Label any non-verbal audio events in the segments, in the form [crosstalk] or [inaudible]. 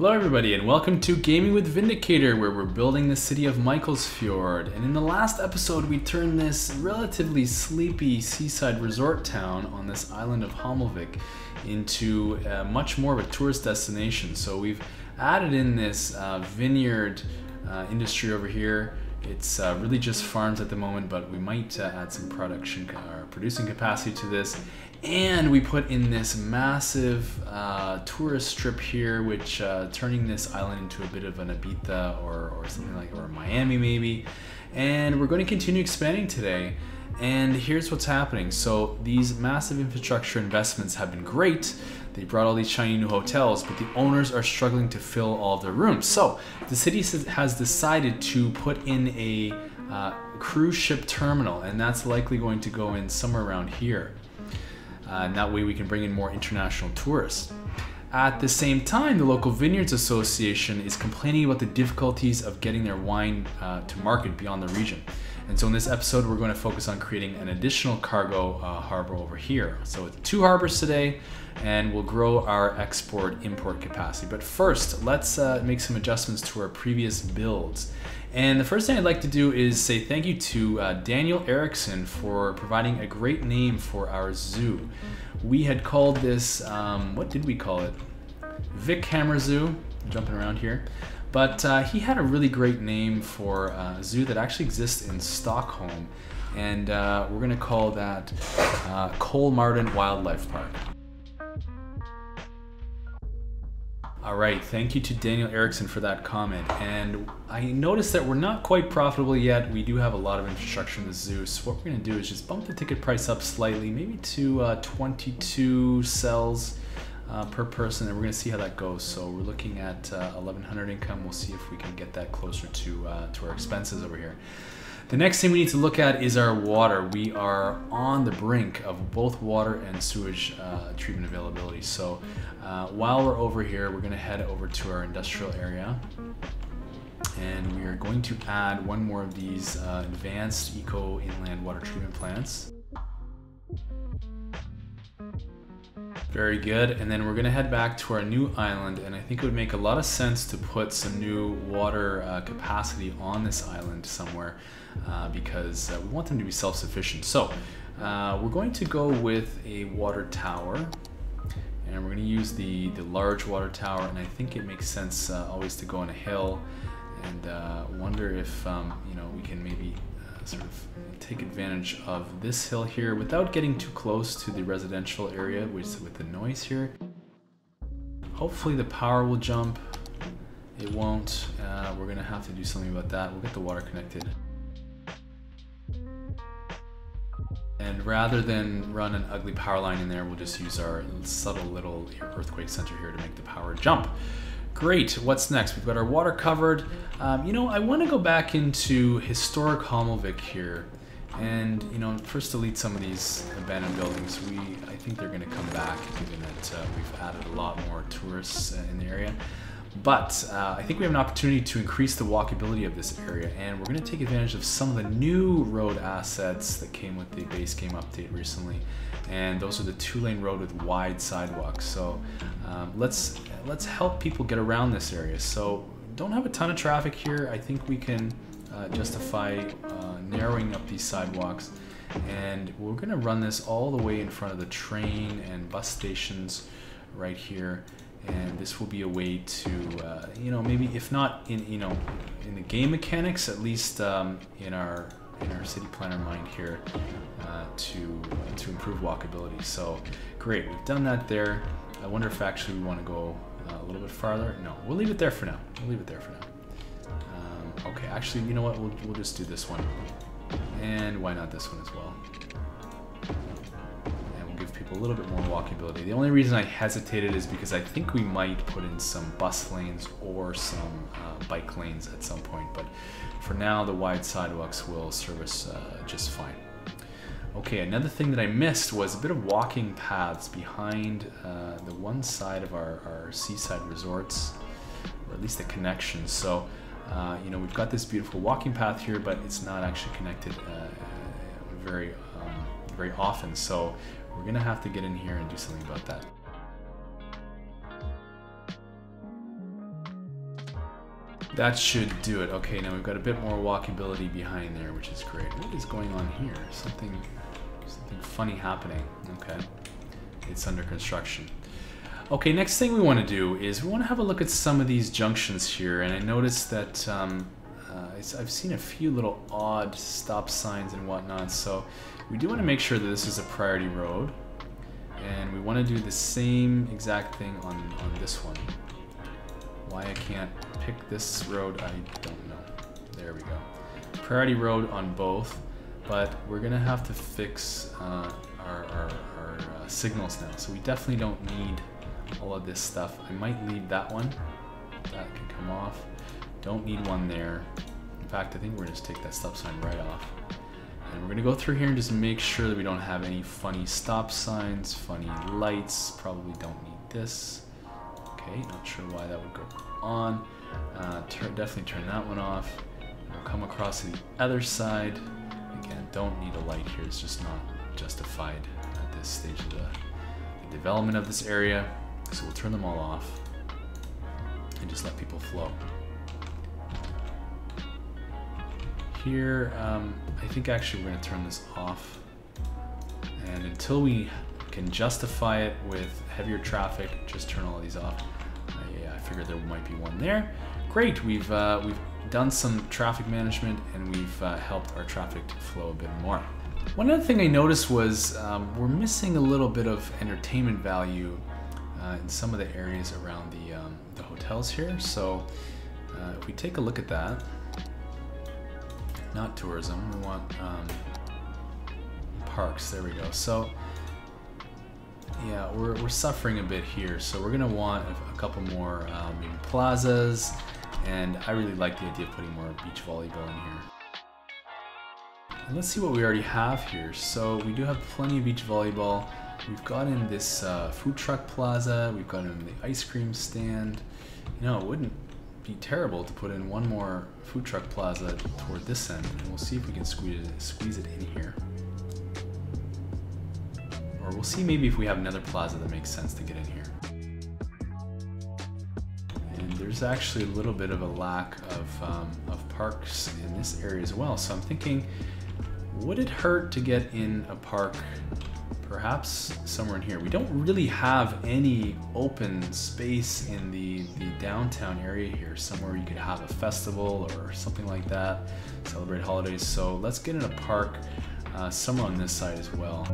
Hello everybody and welcome to Gaming with Vindicator where we're building the city of Mikelsfjord. And in the last episode we turned this relatively sleepy seaside resort town on this island of Hommelvik into uh, much more of a tourist destination. So we've added in this uh, vineyard uh, industry over here. It's uh, really just farms at the moment, but we might uh, add some production or producing capacity to this. And we put in this massive uh, tourist strip here, which uh, turning this island into a bit of an Ibiza or, or something like, or Miami maybe. And we're going to continue expanding today. And here's what's happening. So these massive infrastructure investments have been great. They brought all these shiny new hotels, but the owners are struggling to fill all their rooms. So the city has decided to put in a uh, cruise ship terminal, and that's likely going to go in somewhere around here. Uh, and that way we can bring in more international tourists. At the same time, the local Vineyards Association is complaining about the difficulties of getting their wine uh, to market beyond the region. And so in this episode, we're going to focus on creating an additional cargo uh, harbor over here. So it's two harbors today, and we'll grow our export import capacity. But first, let's uh, make some adjustments to our previous builds. And the first thing I'd like to do is say thank you to uh, Daniel Erickson for providing a great name for our zoo. We had called this, um, what did we call it? Vic Hammer Zoo, jumping around here. But uh, he had a really great name for a zoo that actually exists in Stockholm. And uh, we're gonna call that uh, Kolmarden Wildlife Park. All right, thank you to Daniel Erickson for that comment. And I noticed that we're not quite profitable yet. We do have a lot of infrastructure in the zoo. So what we're gonna do is just bump the ticket price up slightly, maybe to uh, 22 cells uh, per person, and we're gonna see how that goes. So we're looking at uh, 1100 income. We'll see if we can get that closer to, uh, to our expenses over here. The next thing we need to look at is our water. We are on the brink of both water and sewage uh, treatment availability. So uh, while we're over here, we're gonna head over to our industrial area and we are going to add one more of these uh, advanced eco inland water treatment plants. Very good. And then we're gonna head back to our new island and I think it would make a lot of sense to put some new water uh, capacity on this island somewhere uh, because uh, we want them to be self-sufficient. So we're going to go with a water tower and we're gonna use the, the large water tower and I think it makes sense uh, always to go on a hill and uh, wonder if um, you know we can maybe sort of take advantage of this hill here without getting too close to the residential area with, with the noise here. Hopefully the power will jump. It won't. Uh, we're gonna have to do something about that. We'll get the water connected. And rather than run an ugly power line in there, we'll just use our subtle little earthquake center here to make the power jump. Great, what's next? We've got our water covered. Um, you know, I want to go back into historic Hommelvik here and, you know, first delete some of these abandoned buildings. We, I think they're going to come back given that uh, we've added a lot more tourists uh, in the area. But uh, I think we have an opportunity to increase the walkability of this area and we're going to take advantage of some of the new road assets that came with the base game update recently. And those are the two lane road with wide sidewalks. So um, let's, let's help people get around this area. So don't have a ton of traffic here. I think we can uh, justify uh, narrowing up these sidewalks. And we're gonna run this all the way in front of the train and bus stations right here and this will be a way to uh, you know maybe if not in you know in the game mechanics at least um, in our in our city planner mind here uh, to to improve walkability. So great. We've done that there. I wonder if actually we want to go uh, a little bit farther. No we'll leave it there for now. We'll leave it there for now. Um, okay actually you know what? We'll, we'll just do this one. And why not this one as well a little bit more walkability. The only reason I hesitated is because I think we might put in some bus lanes or some uh, bike lanes at some point, but for now the wide sidewalks will service uh, just fine. Okay, another thing that I missed was a bit of walking paths behind uh, the one side of our, our, seaside resorts, or at least the connection. So, uh, you know, we've got this beautiful walking path here, but it's not actually connected uh, very, um, very often. So we're gonna have to get in here and do something about that. That should do it. Okay, now we've got a bit more walkability behind there, which is great. What is going on here? Something, something funny happening. Okay, it's under construction. Okay, next thing we want to do is we want to have a look at some of these junctions here, and I noticed that um, uh, I've seen a few little odd stop signs and whatnot, so we do want to make sure that this is a priority road, and we want to do the same exact thing on, on this one. Why I can't pick this road, I don't know. There we go. Priority road on both, but we're going to have to fix uh, our, our, our uh, signals now, so we definitely don't need all of this stuff. I might leave that one. That can come off. Don't need one there. In fact, I think we're gonna just take that stop sign right off. And we're gonna go through here and just make sure that we don't have any funny stop signs, funny lights. Probably don't need this. Okay, not sure why that would go on. Uh, turn, definitely turn that one off. We'll come across to the other side. Again, don't need a light here. It's just not justified at this stage of the, the development of this area. So we'll turn them all off and just let people flow. Here, um, I think actually we're gonna turn this off. And until we can justify it with heavier traffic, just turn all of these off. Uh, yeah, I figured there might be one there. Great, we've, uh, we've done some traffic management and we've uh, helped our traffic to flow a bit more. One other thing I noticed was um, we're missing a little bit of entertainment value uh, in some of the areas around the, um, the hotels here. So uh, if we take a look at that, not tourism, we want um, parks, there we go. So yeah, we're, we're suffering a bit here. So we're gonna want a, a couple more um, maybe plazas, and I really like the idea of putting more beach volleyball in here. And let's see what we already have here. So we do have plenty of beach volleyball. We've got in this uh, food truck plaza, we've got in the ice cream stand. You know, it wouldn't be terrible to put in one more food truck plaza toward this end, and we'll see if we can squeeze it, squeeze it in here. Or we'll see maybe if we have another plaza that makes sense to get in here. And there's actually a little bit of a lack of, um, of parks in this area as well, so I'm thinking, would it hurt to get in a park perhaps somewhere in here. We don't really have any open space in the, the downtown area here, somewhere you could have a festival or something like that, celebrate holidays. So let's get in a park uh, somewhere on this side as well.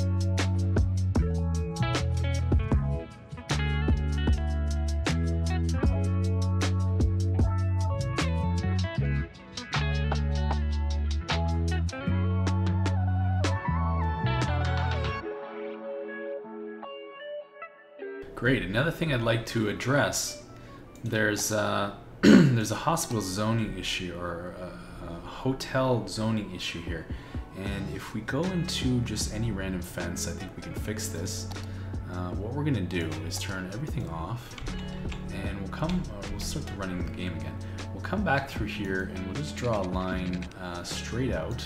Great. Another thing I'd like to address, there's uh, [clears throat] there's a hospital zoning issue or a, a, hotel zoning issue here, and if we go into just any random fence, I think we can fix this. Uh, what we're gonna do is turn everything off, and we'll come. Uh, we'll start running the game again. We'll come back through here, and we'll just draw a line uh, straight out,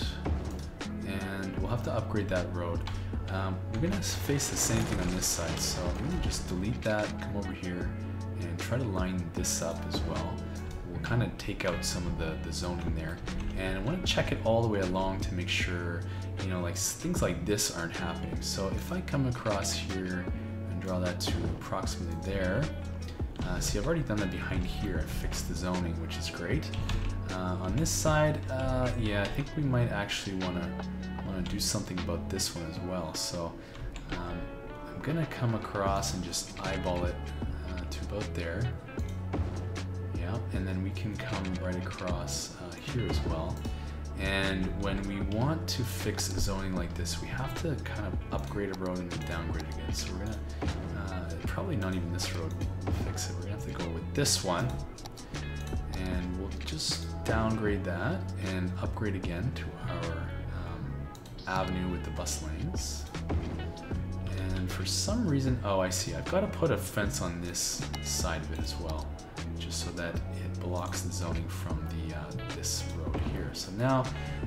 and we'll have to upgrade that road. Um, we're gonna face the same thing on this side, so I'm gonna just delete that, come over here, and try to line this up as well. We'll kind of take out some of the, the zoning there, and I want to check it all the way along to make sure, you know, like things like this aren't happening. So if I come across here and draw that to approximately there, uh, see I've already done that behind here, I fixed the zoning, which is great. Uh, on this side, uh, yeah, I think we might actually want to want to do something about this one as well. So um, I'm gonna come across and just eyeball it uh, to about there. Yeah, and then we can come right across uh, here as well. And when we want to fix zoning like this, we have to kind of upgrade a road and then downgrade it again. So we're gonna, uh, probably not even this road will fix it. We're gonna have to go with this one. And we'll just downgrade that and upgrade again to our avenue with the bus lanes. And for some reason, oh, I see. I've got to put a fence on this side of it as well, just so that it blocks the zoning from the uh, this road here. So now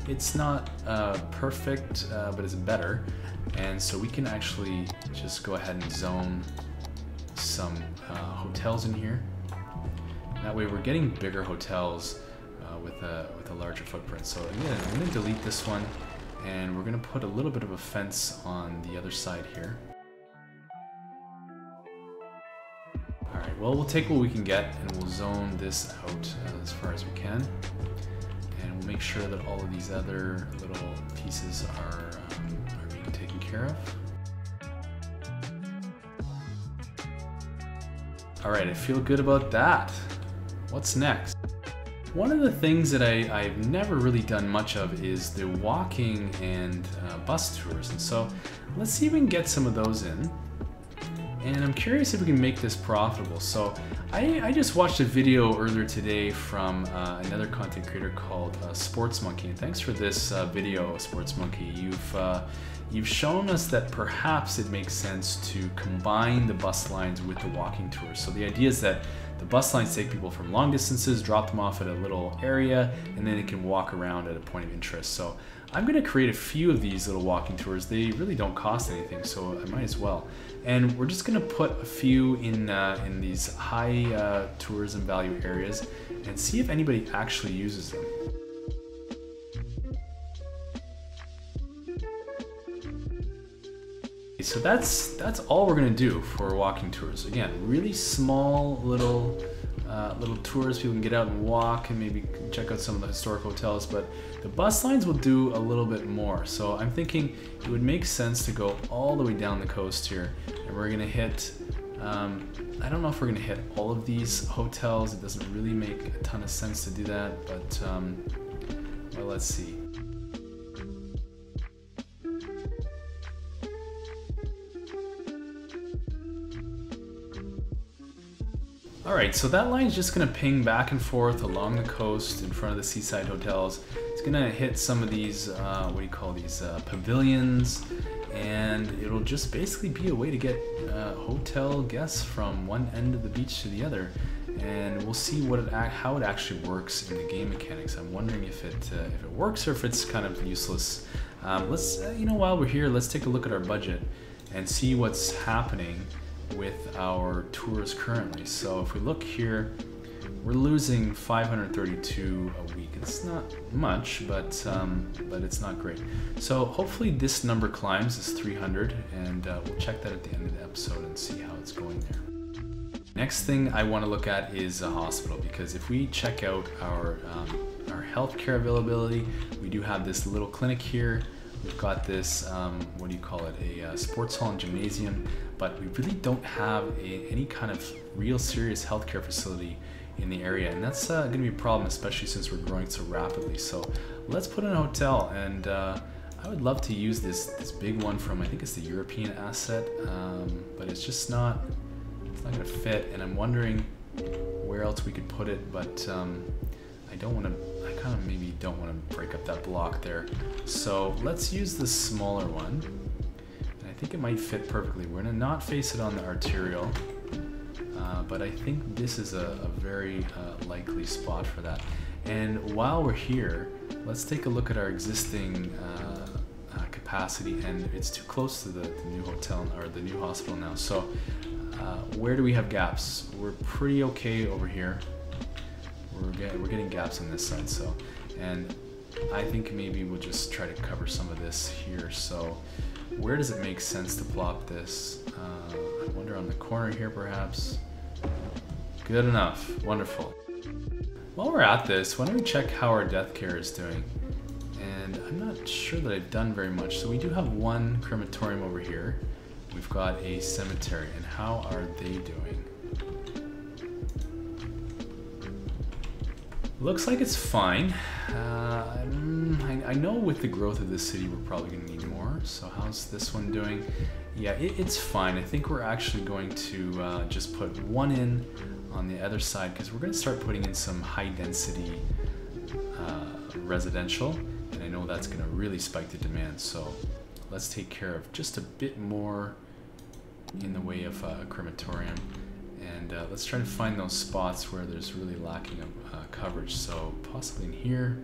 it's not uh, perfect, uh, but it's better. And so we can actually just go ahead and zone some uh, hotels in here. That way we're getting bigger hotels uh, with, a, with a larger footprint. So again, I'm to delete this one and we're going to put a little bit of a fence on the other side here. Alright, well we'll take what we can get and we'll zone this out as far as we can. And we'll make sure that all of these other little pieces are, um, are being taken care of. Alright, I feel good about that. What's next? One of the things that I, I've never really done much of is the walking and uh, bus tours. And so let's see if we can get some of those in. And I'm curious if we can make this profitable. So I, I just watched a video earlier today from uh, another content creator called uh, Sports Monkey. And thanks for this uh, video, Sports Monkey. You've uh, you've shown us that perhaps it makes sense to combine the bus lines with the walking tours. So the idea is that the bus lines take people from long distances, drop them off at a little area, and then they can walk around at a point of interest. So I'm gonna create a few of these little walking tours. They really don't cost anything, so I might as well. And we're just gonna put a few in, uh, in these high uh, tourism value areas and see if anybody actually uses them. So that's that's all we're gonna do for walking tours. Again, really small little uh, little tours. People can get out and walk and maybe check out some of the historic hotels. But the bus lines will do a little bit more. So I'm thinking it would make sense to go all the way down the coast here, and we're gonna hit. Um, I don't know if we're gonna hit all of these hotels. It doesn't really make a ton of sense to do that, but um, well, let's see. All right, so that line is just gonna ping back and forth along the coast in front of the seaside hotels. It's gonna hit some of these, uh, what do you call these, uh, pavilions, and it'll just basically be a way to get uh, hotel guests from one end of the beach to the other. And we'll see what it how it actually works in the game mechanics. I'm wondering if it uh, if it works or if it's kind of useless. Um, let's, uh, you know, while we're here, let's take a look at our budget and see what's happening with our tours currently. So if we look here, we're losing 532 a week. It's not much, but um, but it's not great. So hopefully this number climbs is 300, and uh, we'll check that at the end of the episode and see how it's going there. Next thing I want to look at is a hospital because if we check out our um, our healthcare availability, we do have this little clinic here We've got this, um, what do you call it, a uh, sports hall and gymnasium, but we really don't have a, any kind of real serious healthcare facility in the area. And that's uh, gonna be a problem, especially since we're growing so rapidly. So let's put in a hotel and uh, I would love to use this, this big one from, I think it's the European asset, um, but it's just not, it's not gonna fit. And I'm wondering where else we could put it, but um, I don't wanna I kind of maybe don't want to break up that block there. So let's use the smaller one. And I think it might fit perfectly. We're gonna not face it on the arterial, uh, but I think this is a, a very uh, likely spot for that. And while we're here, let's take a look at our existing uh, uh capacity and it's too close to the, the, new hotel or the new hospital now. So uh, where do we have gaps? We're pretty okay over here we're getting, we're getting gaps on this side. So, and I think maybe we'll just try to cover some of this here. So where does it make sense to plop this? Uh, I wonder on the corner here perhaps. Good enough, wonderful. While we're at this, why don't we check how our death care is doing? And I'm not sure that I've done very much. So we do have one crematorium over here. We've got a cemetery, and how are they doing? Looks like it's fine. Uh, I, I, know with the growth of this city, we're probably going to need more. So how's this one doing? Yeah, it, it's fine. I think we're actually going to uh, just put one in on the other side because we're going to start putting in some high density uh, residential. And I know that's going to really spike the demand. So let's take care of just a bit more in the way of uh, a crematorium and uh, let's try to find those spots where there's really lacking of uh, coverage. So possibly in here.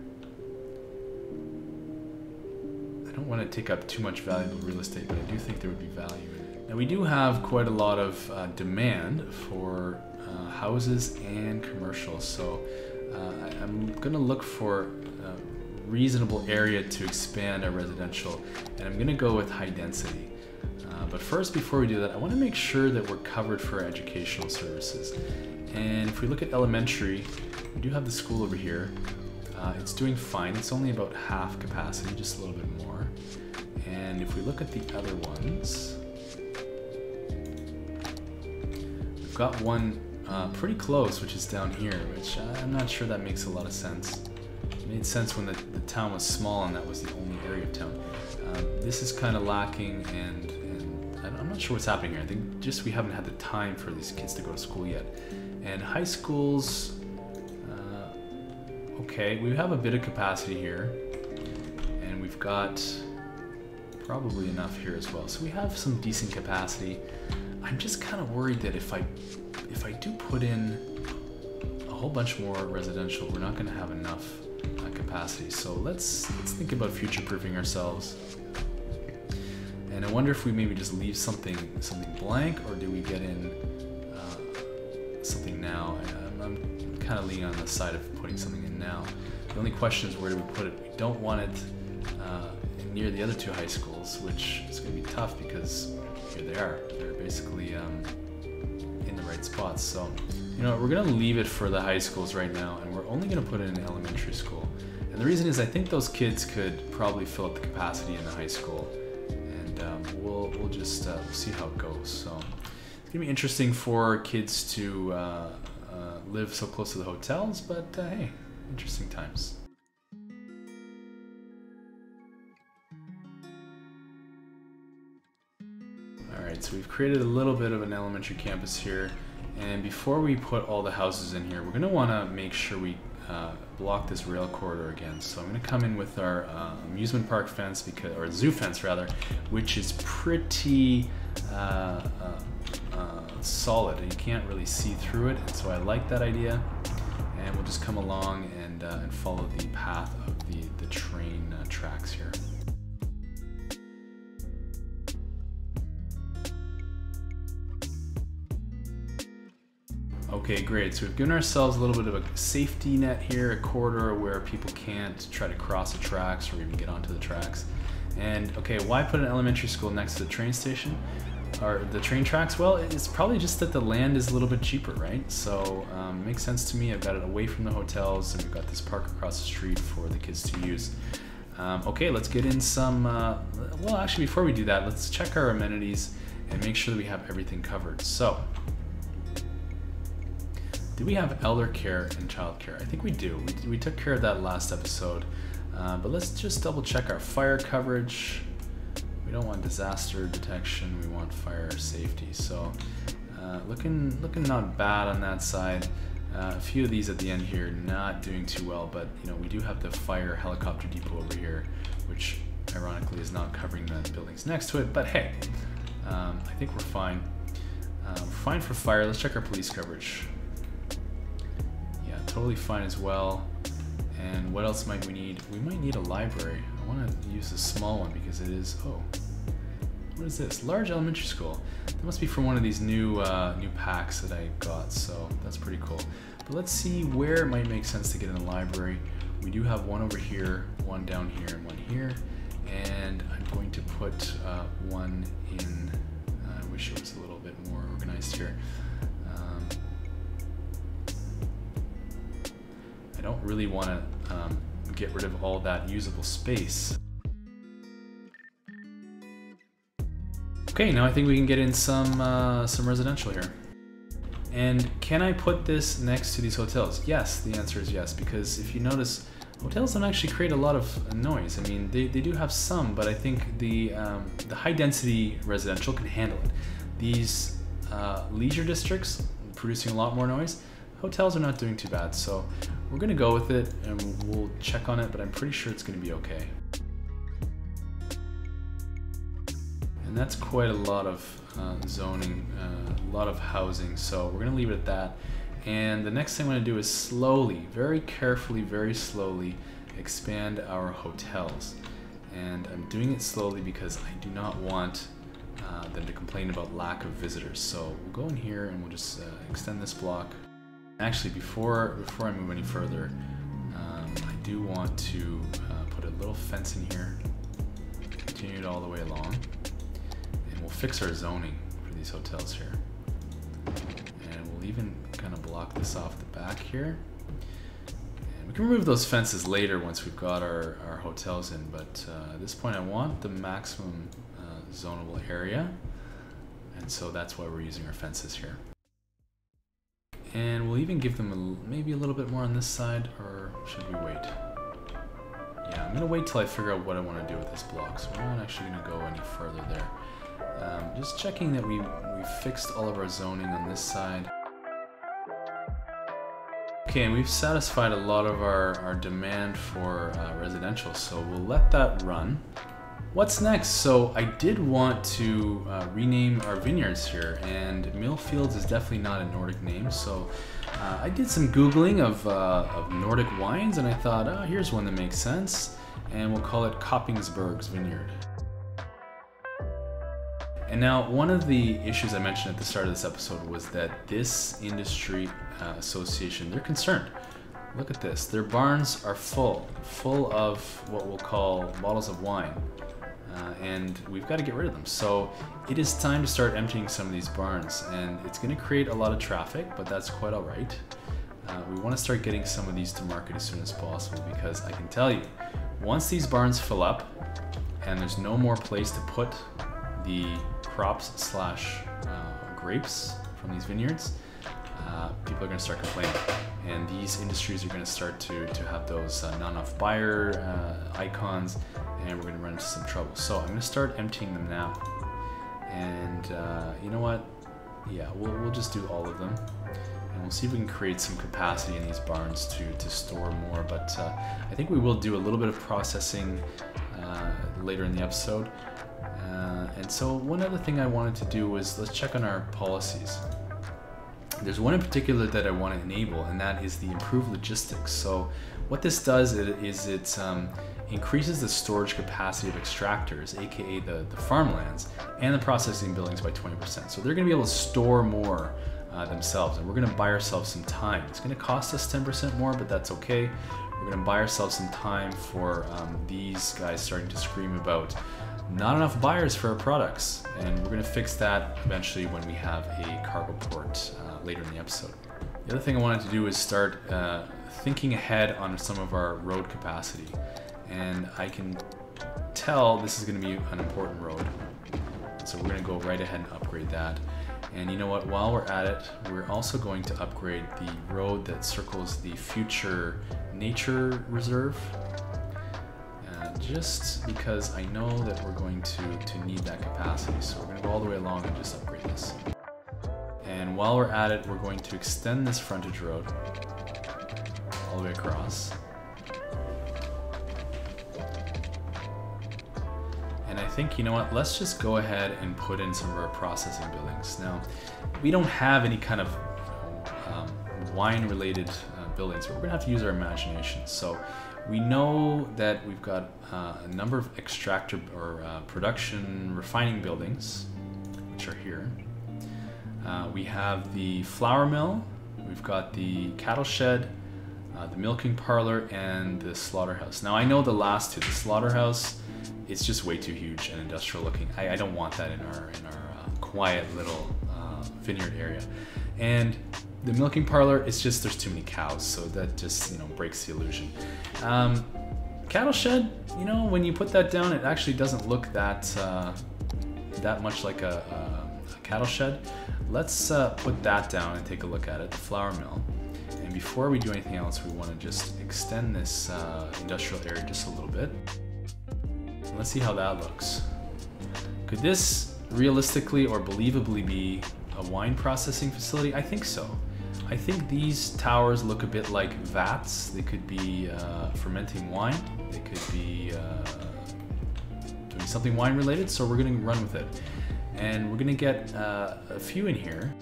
I don't want to take up too much valuable real estate, but I do think there would be value in it. Now we do have quite a lot of uh, demand for uh, houses and commercial. So uh, I, am gonna look for a reasonable area to expand our residential, and I'm gonna go with high density. Uh, but first, before we do that, I want to make sure that we're covered for educational services. And if we look at elementary, we do have the school over here. Uh, it's doing fine. It's only about half capacity, just a little bit more. And if we look at the other ones, we've got one uh, pretty close, which is down here, which I'm not sure that makes a lot of sense. It made sense when the, the town was small and that was the only area of town. Um, this is kind of lacking and, and I'm not sure what's happening here. I think just we haven't had the time for these kids to go to school yet. And high schools, uh, okay, we have a bit of capacity here. And we've got probably enough here as well. So we have some decent capacity. I'm just kind of worried that if I if I do put in a whole bunch more residential, we're not going to have enough uh, capacity. So let's let's think about future-proofing ourselves. And I wonder if we maybe just leave something something blank, or do we get in uh, something now? I'm, I'm kind of leaning on the side of putting something in now. The only question is where do we put it? We don't want it uh, near the other two high schools, which is going to be tough because here they are. They're basically um, in the right spots. So, you know, we're going to leave it for the high schools right now, and we're only going to put it in elementary school. And the reason is I think those kids could probably fill up the capacity in the high school, and um, we'll we'll just uh, see how it goes. So, it's gonna be interesting for kids to uh, uh, live so close to the hotels, but uh, hey, interesting times. Alright, so we've created a little bit of an elementary campus here. And before we put all the houses in here, we're going to want to make sure we uh, block this rail corridor again. So I'm going to come in with our uh, amusement park fence, because, or zoo fence rather, which is pretty uh, uh, uh solid. And you can't really see through it, so I like that idea. And we'll just come along and, uh, and follow the path of the, the train tracks here. Okay, great. So we've given ourselves a little bit of a safety net here, a corridor where people can't try to cross the tracks or even get onto the tracks. And okay, why put an elementary school next to the train station? Or the train tracks? Well, it's probably just that the land is a little bit cheaper, right? So um, makes sense to me. I've got it away from the hotels and we've got this park across the street for the kids to use. Um, okay, let's get in some, uh, well actually before we do that, let's check our amenities and make sure that we have everything covered. So do we have elder care and child care? I think we do. We, we took care of that last episode. Uh, but let's just double check our fire coverage. We don't want disaster detection, we want fire safety. So uh, looking, looking not bad on that side. Uh, a few of these at the end here not doing too well, but you know we do have the fire helicopter depot over here, which ironically is not covering the buildings next to it. But hey, um, I think we're fine. Uh, fine for fire. Let's check our police coverage Yeah, totally fine as well. And what else might we need? We might need a library. I want to use a small one because it is, oh, what is this? Large elementary school. That must be from one of these new uh, new packs that I got, so that's pretty cool. But let's see where it might make sense to get in the library. We do have one over here, one down here, and one here. And I'm going to put uh, one in, uh, I wish it was a little bit more organized here. I don't really want to um, get rid of all that usable space. Okay, now I think we can get in some, uh, some residential here. And can I put this next to these hotels? Yes, the answer is yes, because if you notice, hotels don't actually create a lot of noise. I mean, they, they do have some, but I think the, um, the high density residential can handle it. These uh, leisure districts producing a lot more noise, hotels are not doing too bad. So we're gonna go with it and we'll check on it, but I'm pretty sure it's gonna be okay. And that's quite a lot of uh, zoning, a lot of housing. So we're gonna leave it at that. And the next thing I'm gonna do is slowly, very carefully, very slowly expand our hotels. And I'm doing it slowly because I do not want uh, than to complain about lack of visitors. So we'll go in here and we'll just uh, extend this block. Actually, before before I move any further, um, I do want to uh, put a little fence in here, continue it all the way along, fix our zoning for these hotels here. And we'll even kind of block this off the back here. And we can remove those fences later once we've got our, our hotels in, but uh, at this point I want the maximum uh, zonable area, and so that's why we're using our fences here. And we'll even give them a, maybe a little bit more on this side, or should we wait? Yeah, I'm gonna wait till I figure out what I want to do with this block, so we're not actually gonna go any further there. Um, just checking that we, we fixed all of our zoning on this side. Okay, and we've satisfied a lot of our, our demand for uh, residential, so we'll let that run. What's next? So I did want to uh, rename our vineyards here, and Millfields is definitely not a Nordic name, so uh, I did some Googling of, uh, of Nordic wines, and I thought, oh, here's one that makes sense, and we'll call it Koppingsberg's Vineyard. And now, one of the issues I mentioned at the start of this episode was that this industry uh, association, they're concerned. Look at this. Their barns are full, full of what we'll call bottles of wine. Uh, and we've got to get rid of them. So it is time to start emptying some of these barns, and it's going to create a lot of traffic, but that's quite all right. Uh, we want to start getting some of these to market as soon as possible because I can tell you, once these barns fill up and there's no more place to put the crops slash uh, grapes from these vineyards, uh, people are going to start complaining. And these industries are going to start to, to have those uh, not enough buyer uh, icons, and we're going to run into some trouble. So I'm going to start emptying them now. And uh, you know what? Yeah, we'll, we'll just do all of them. And we'll see if we can create some capacity in these barns to, to store more. But uh, I think we will do a little bit of processing later in the episode. Uh, and so one other thing I wanted to do was let's check on our policies. There's one in particular that I want to enable, and that is the improved logistics. So what this does is it um, increases the storage capacity of extractors, aka the, the farmlands, and the processing buildings by 20%. So they're going to be able to store more uh, themselves, and we're going to buy ourselves some time. It's going to cost us 10% more, but that's okay. We're going to buy ourselves some time for um, these guys starting to scream about not enough buyers for our products. And we're gonna fix that eventually when we have a cargo port uh, later in the episode. The other thing I wanted to do is start uh, thinking ahead on some of our road capacity. And I can tell this is gonna be an important road. So we're gonna go right ahead and upgrade that. And you know what, while we're at it, we're also going to upgrade the road that circles the future nature reserve just because I know that we're going to, to need that capacity. So we're gonna go all the way along and just upgrade this. And while we're at it, we're going to extend this frontage road all the way across. And I think, you know what, let's just go ahead and put in some of our processing buildings. Now, we don't have any kind of um, wine-related uh, buildings, but we're gonna have to use our imagination. So we know that we've got uh, a number of extractor or uh, production refining buildings, which are here. Uh, we have the flour mill, we've got the cattle shed, uh, the milking parlor, and the slaughterhouse. Now I know the last two, the slaughterhouse, it's just way too huge and industrial looking. I, I don't want that in our in our uh, quiet little uh, vineyard area. And the milking parlor, it's just there's too many cows, so that just you know breaks the illusion. Um, cattle shed, you know, when you put that down, it actually doesn't look that uh, that much like a, a, a cattle shed. Let's uh, put that down and take a look at it. The flour mill. And before we do anything else, we want to just extend this uh, industrial area just a little bit. Let's see how that looks. Could this realistically or believably be a wine processing facility? I think so. I think these towers look a bit like vats. They could be uh, fermenting wine. They could be uh, doing something wine related, so we're gonna run with it. And we're gonna get uh, a few in here.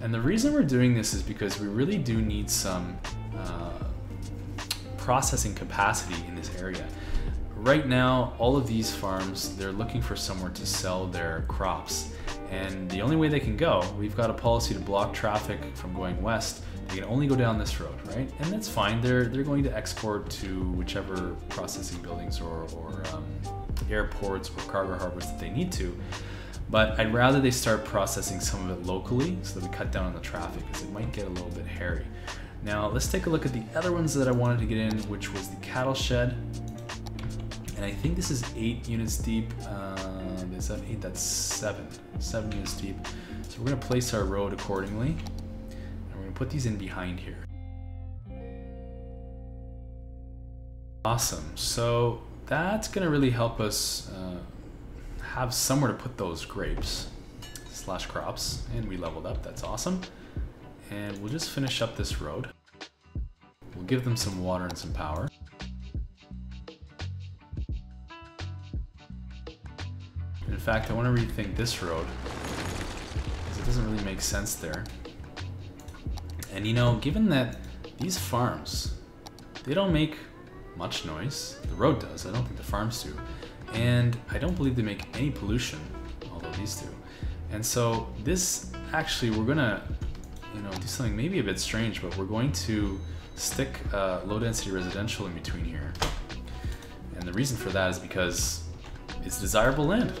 And the reason we're doing this is because we really do need some uh, processing capacity in this area. right now, all of these farms, they're looking for somewhere to sell their crops. And the only way they can go, we've got a policy to block traffic from going west. They can only go down this road, right? And that's fine. They're they're going to export to whichever processing buildings or, or um, airports or cargo harbors that they need to. But I'd rather they start processing some of it locally so that we cut down on the traffic because it might get a little bit hairy. Now let's take a look at the other ones that I wanted to get in, which was the cattle shed. And I think this is eight units deep. Uh, eight? That's seven. Seven units deep. So we're gonna place our road accordingly. And we're gonna put these in behind here. Awesome. So that's gonna really help us uh, have somewhere to put those grapes slash crops. And we leveled up, that's awesome. And we'll just finish up this road. We'll give them some water and some power. In fact, I want to rethink this road because it doesn't really make sense there. And you know, given that these farms, they don't make much noise. The road does. I don't think the farms do. And I don't believe they make any pollution, although these do. And so this actually, we're gonna, you know, do something maybe a bit strange, but we're going to stick uh, low density residential in between here. And the reason for that is because it's desirable land.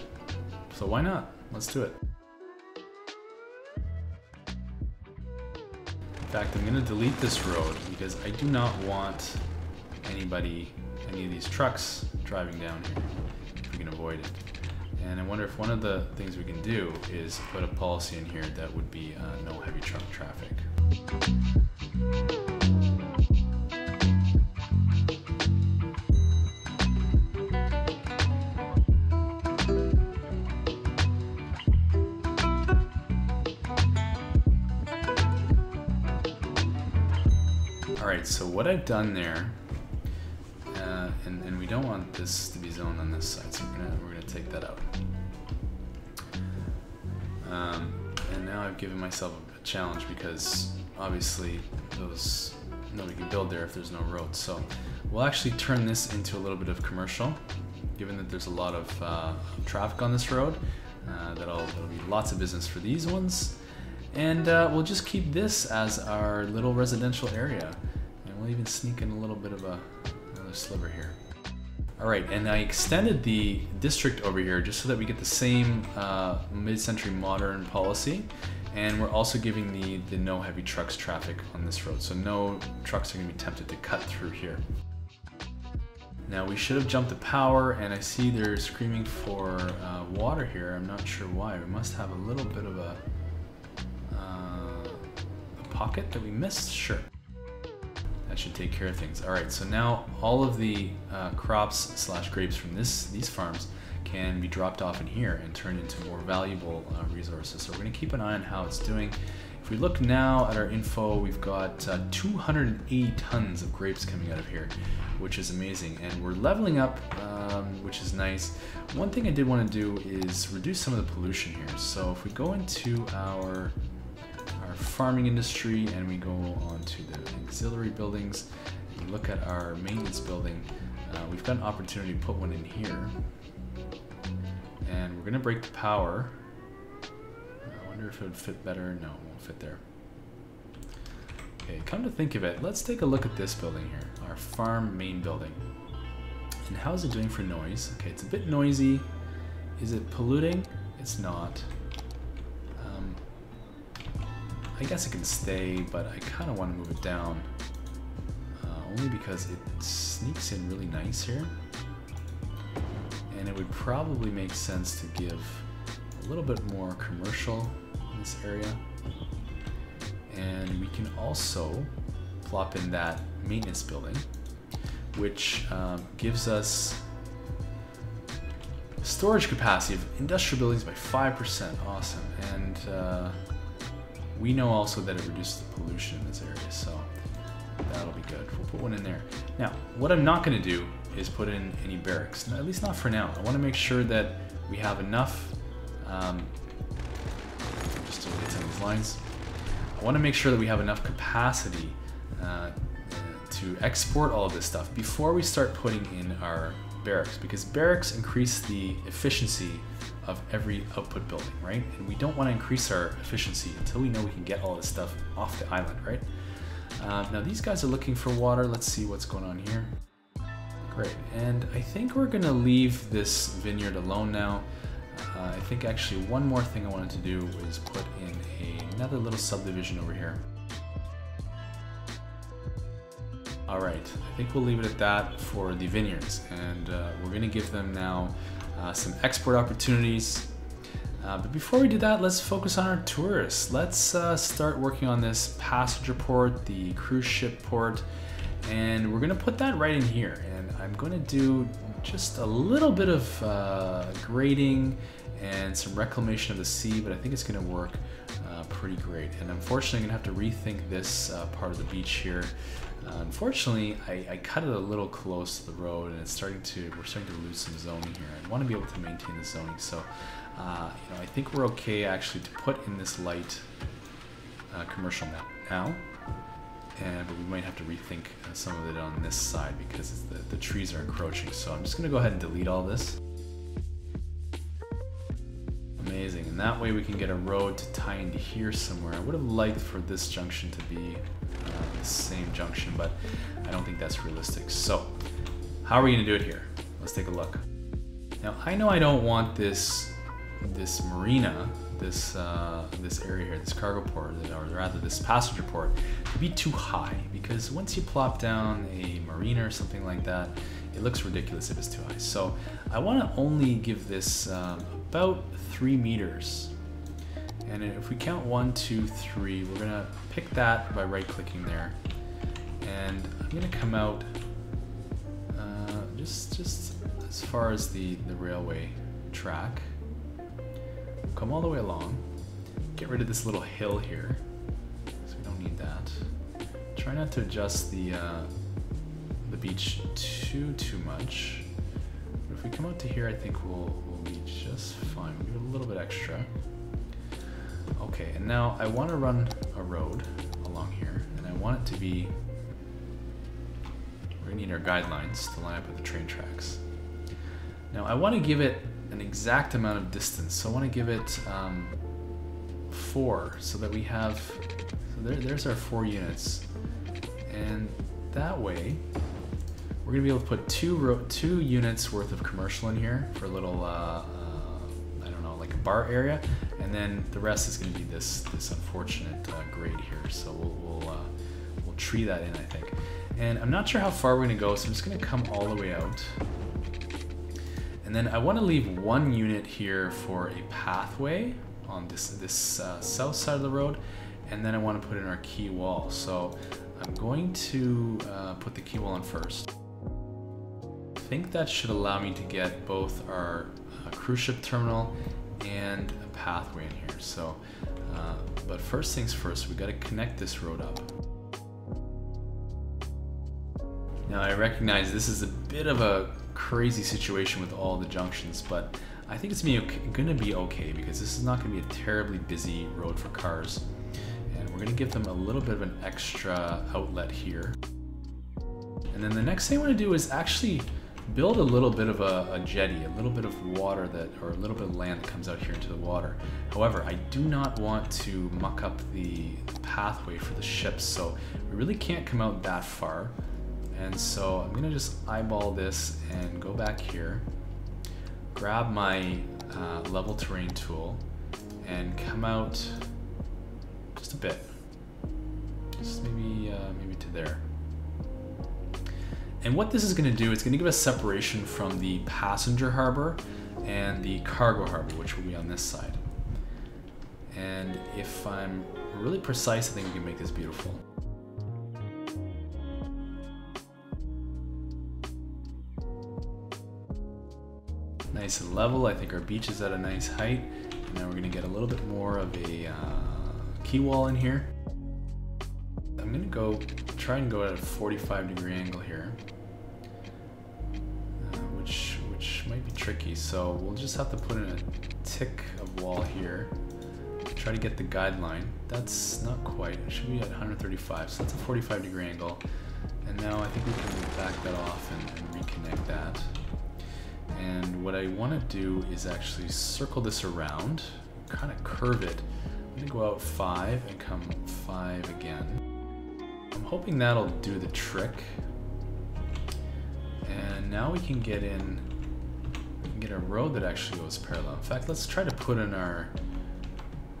So why not? Let's do it. In fact, I'm gonna delete this road because I do not want anybody, any of these trucks driving down here if we can avoid it. And I wonder if one of the things we can do is put a policy in here that would be uh, no heavy truck traffic. Alright, so what I've done there, uh, and, and we don't want this to be zoned on this side, so we're gonna, we're gonna take that out. Um, and now I've given myself a challenge because obviously those nobody can build there if there's no road. So we'll actually turn this into a little bit of commercial, given that there's a lot of uh, traffic on this road. Uh, that'll, that'll be lots of business for these ones. And uh, we'll just keep this as our little residential area. We'll even sneak in a little bit of a, another sliver here. All right, and I extended the district over here just so that we get the same uh, mid-century modern policy. And we're also giving the, the no heavy trucks traffic on this road. So no trucks are gonna be tempted to cut through here. Now we should have jumped the power and I see they're screaming for uh, water here. I'm not sure why. We must have a little bit of a, uh, a pocket that we missed? Sure. That should take care of things. All right, so now all of the uh, crops slash grapes from this these farms can be dropped off in here and turned into more valuable uh, resources. So we're gonna keep an eye on how it's doing. If we look now at our info, we've got uh, 280 tons of grapes coming out of here, which is amazing. And we're leveling up, um, which is nice. One thing I did want to do is reduce some of the pollution here. So if we go into our our farming industry and we go on to the auxiliary buildings and look at our maintenance building, uh, we've got an opportunity to put one in here. And we're gonna break the power. I wonder if it would fit better. No, it won't fit there. Okay, come to think of it, let's take a look at this building here, our farm main building. And how is it doing for noise? Okay, it's a bit noisy. Is it polluting? It's not. I guess it can stay, but I kind of want to move it down. Uh, only because it sneaks in really nice here. And it would probably make sense to give a little bit more commercial in this area. And we can also plop in that maintenance building, which um, gives us storage capacity of industrial buildings by 5%. Awesome. And uh, we know also that it reduces the pollution in this area, so that'll be good. We'll put one in there. Now, what I'm not going to do is put in any barracks, at least not for now. I want to make sure that we have enough, um, just to get some of these lines, I want to make sure that we have enough capacity uh, to export all of this stuff before we start putting in our barracks because barracks increase the efficiency of every output building, right? And we don't want to increase our efficiency until we know we can get all this stuff off the island, right? Uh, now these guys are looking for water. Let's see what's going on here. Great, and I think we're gonna leave this vineyard alone now. Uh, I think actually one more thing I wanted to do was put in a, another little subdivision over here. All right, I think we'll leave it at that for the vineyards, and uh, we're gonna give them now uh, some export opportunities. Uh, but before we do that, let's focus on our tourists. Let's uh, start working on this passenger port, the cruise ship port, and we're gonna put that right in here. And I'm gonna do just a little bit of uh, grading and some reclamation of the sea, but I think it's gonna work uh, pretty great. And unfortunately, I'm gonna have to rethink this part of the beach here. Uh, unfortunately, I, I, cut it a little close to the road, and it's starting to we're starting to lose some zoning here. I want to be able to maintain the zoning, so uh, you know I think we're okay actually to put in this light uh, commercial map now. And, but we might have to rethink uh, some of it on this side because the, the trees are encroaching. So I'm just going to go ahead and delete all this. Amazing, and that way we can get a road to tie into here somewhere. I would have liked for this junction to be uh, the same junction, but I don't think that's realistic. So, how are we gonna do it here? Let's take a look. Now, I know I don't want this this marina, this uh, this area here, this cargo port, or rather this passenger port, to be too high because once you plop down a marina or something like that, it looks ridiculous if it's too high. So I want to only give this um, about three meters and if we count one, two, three, we're gonna pick that by right clicking there. And I'm gonna come out uh, just, just as far as the, the railway track. Come all the way along. Get rid of this little hill here. So we don't need that. Try not to adjust the, uh, the beach too, too much. But if we come out to here, I think we'll, we'll be just fine. We'll it a little bit extra. Okay, and now I want to run a road along here, and I want it to be, we're to need our guidelines to line up with the train tracks. Now I want to give it an exact amount of distance, so I want to give it um, four, so that we have, so there, there's our four units, and that way, we're going to be able to put two, two units worth of commercial in here for a little uh, bar area, and then the rest is going to be this this unfortunate uh, grade here. So we'll we'll, uh, we'll tree that in, I think. And I'm not sure how far we're going to go, so I'm just going to come all the way out. And then I want to leave one unit here for a pathway on this this uh, south side of the road, and then I want to put in our quay wall. So I'm going to uh, put the quay wall in first. I think that should allow me to get both our uh, cruise ship terminal and a pathway in here. So, uh, but first things first, we got to connect this road up. Now I recognize this is a bit of a crazy situation with all the junctions, but I think it's going to be okay because this is not going to be a terribly busy road for cars. And we're going to give them a little bit of an extra outlet here. And then the next thing I want to do is actually build a little bit of a, a, jetty, a little bit of water that, or a little bit of land that comes out here into the water. However, I do not want to muck up the pathway for the ships, so we really can't come out that far. And so I'm gonna just eyeball this and go back here, grab my uh, level terrain tool, and come out just a bit. Just maybe, uh, maybe to there. And what this is going to do, it's going to give us separation from the passenger harbor and the cargo harbor, which will be on this side. And if I'm really precise, I think we can make this beautiful. Nice and level, I think our beach is at a nice height. And now we're gonna get a little bit more of a uh, quay wall in here. I'm gonna go try and go at a 45 degree angle here. Tricky, so we'll just have to put in a tick of wall here. Try to get the guideline. That's not quite, it should be at 135, so that's a 45 degree angle. And now I think we can back that off and, and reconnect that. And what I want to do is actually circle this around, kind of curve it. I'm going to go out five and come five again. I'm hoping that'll do the trick. And now we can get in, a road that actually goes parallel. In fact, let's try to put in our,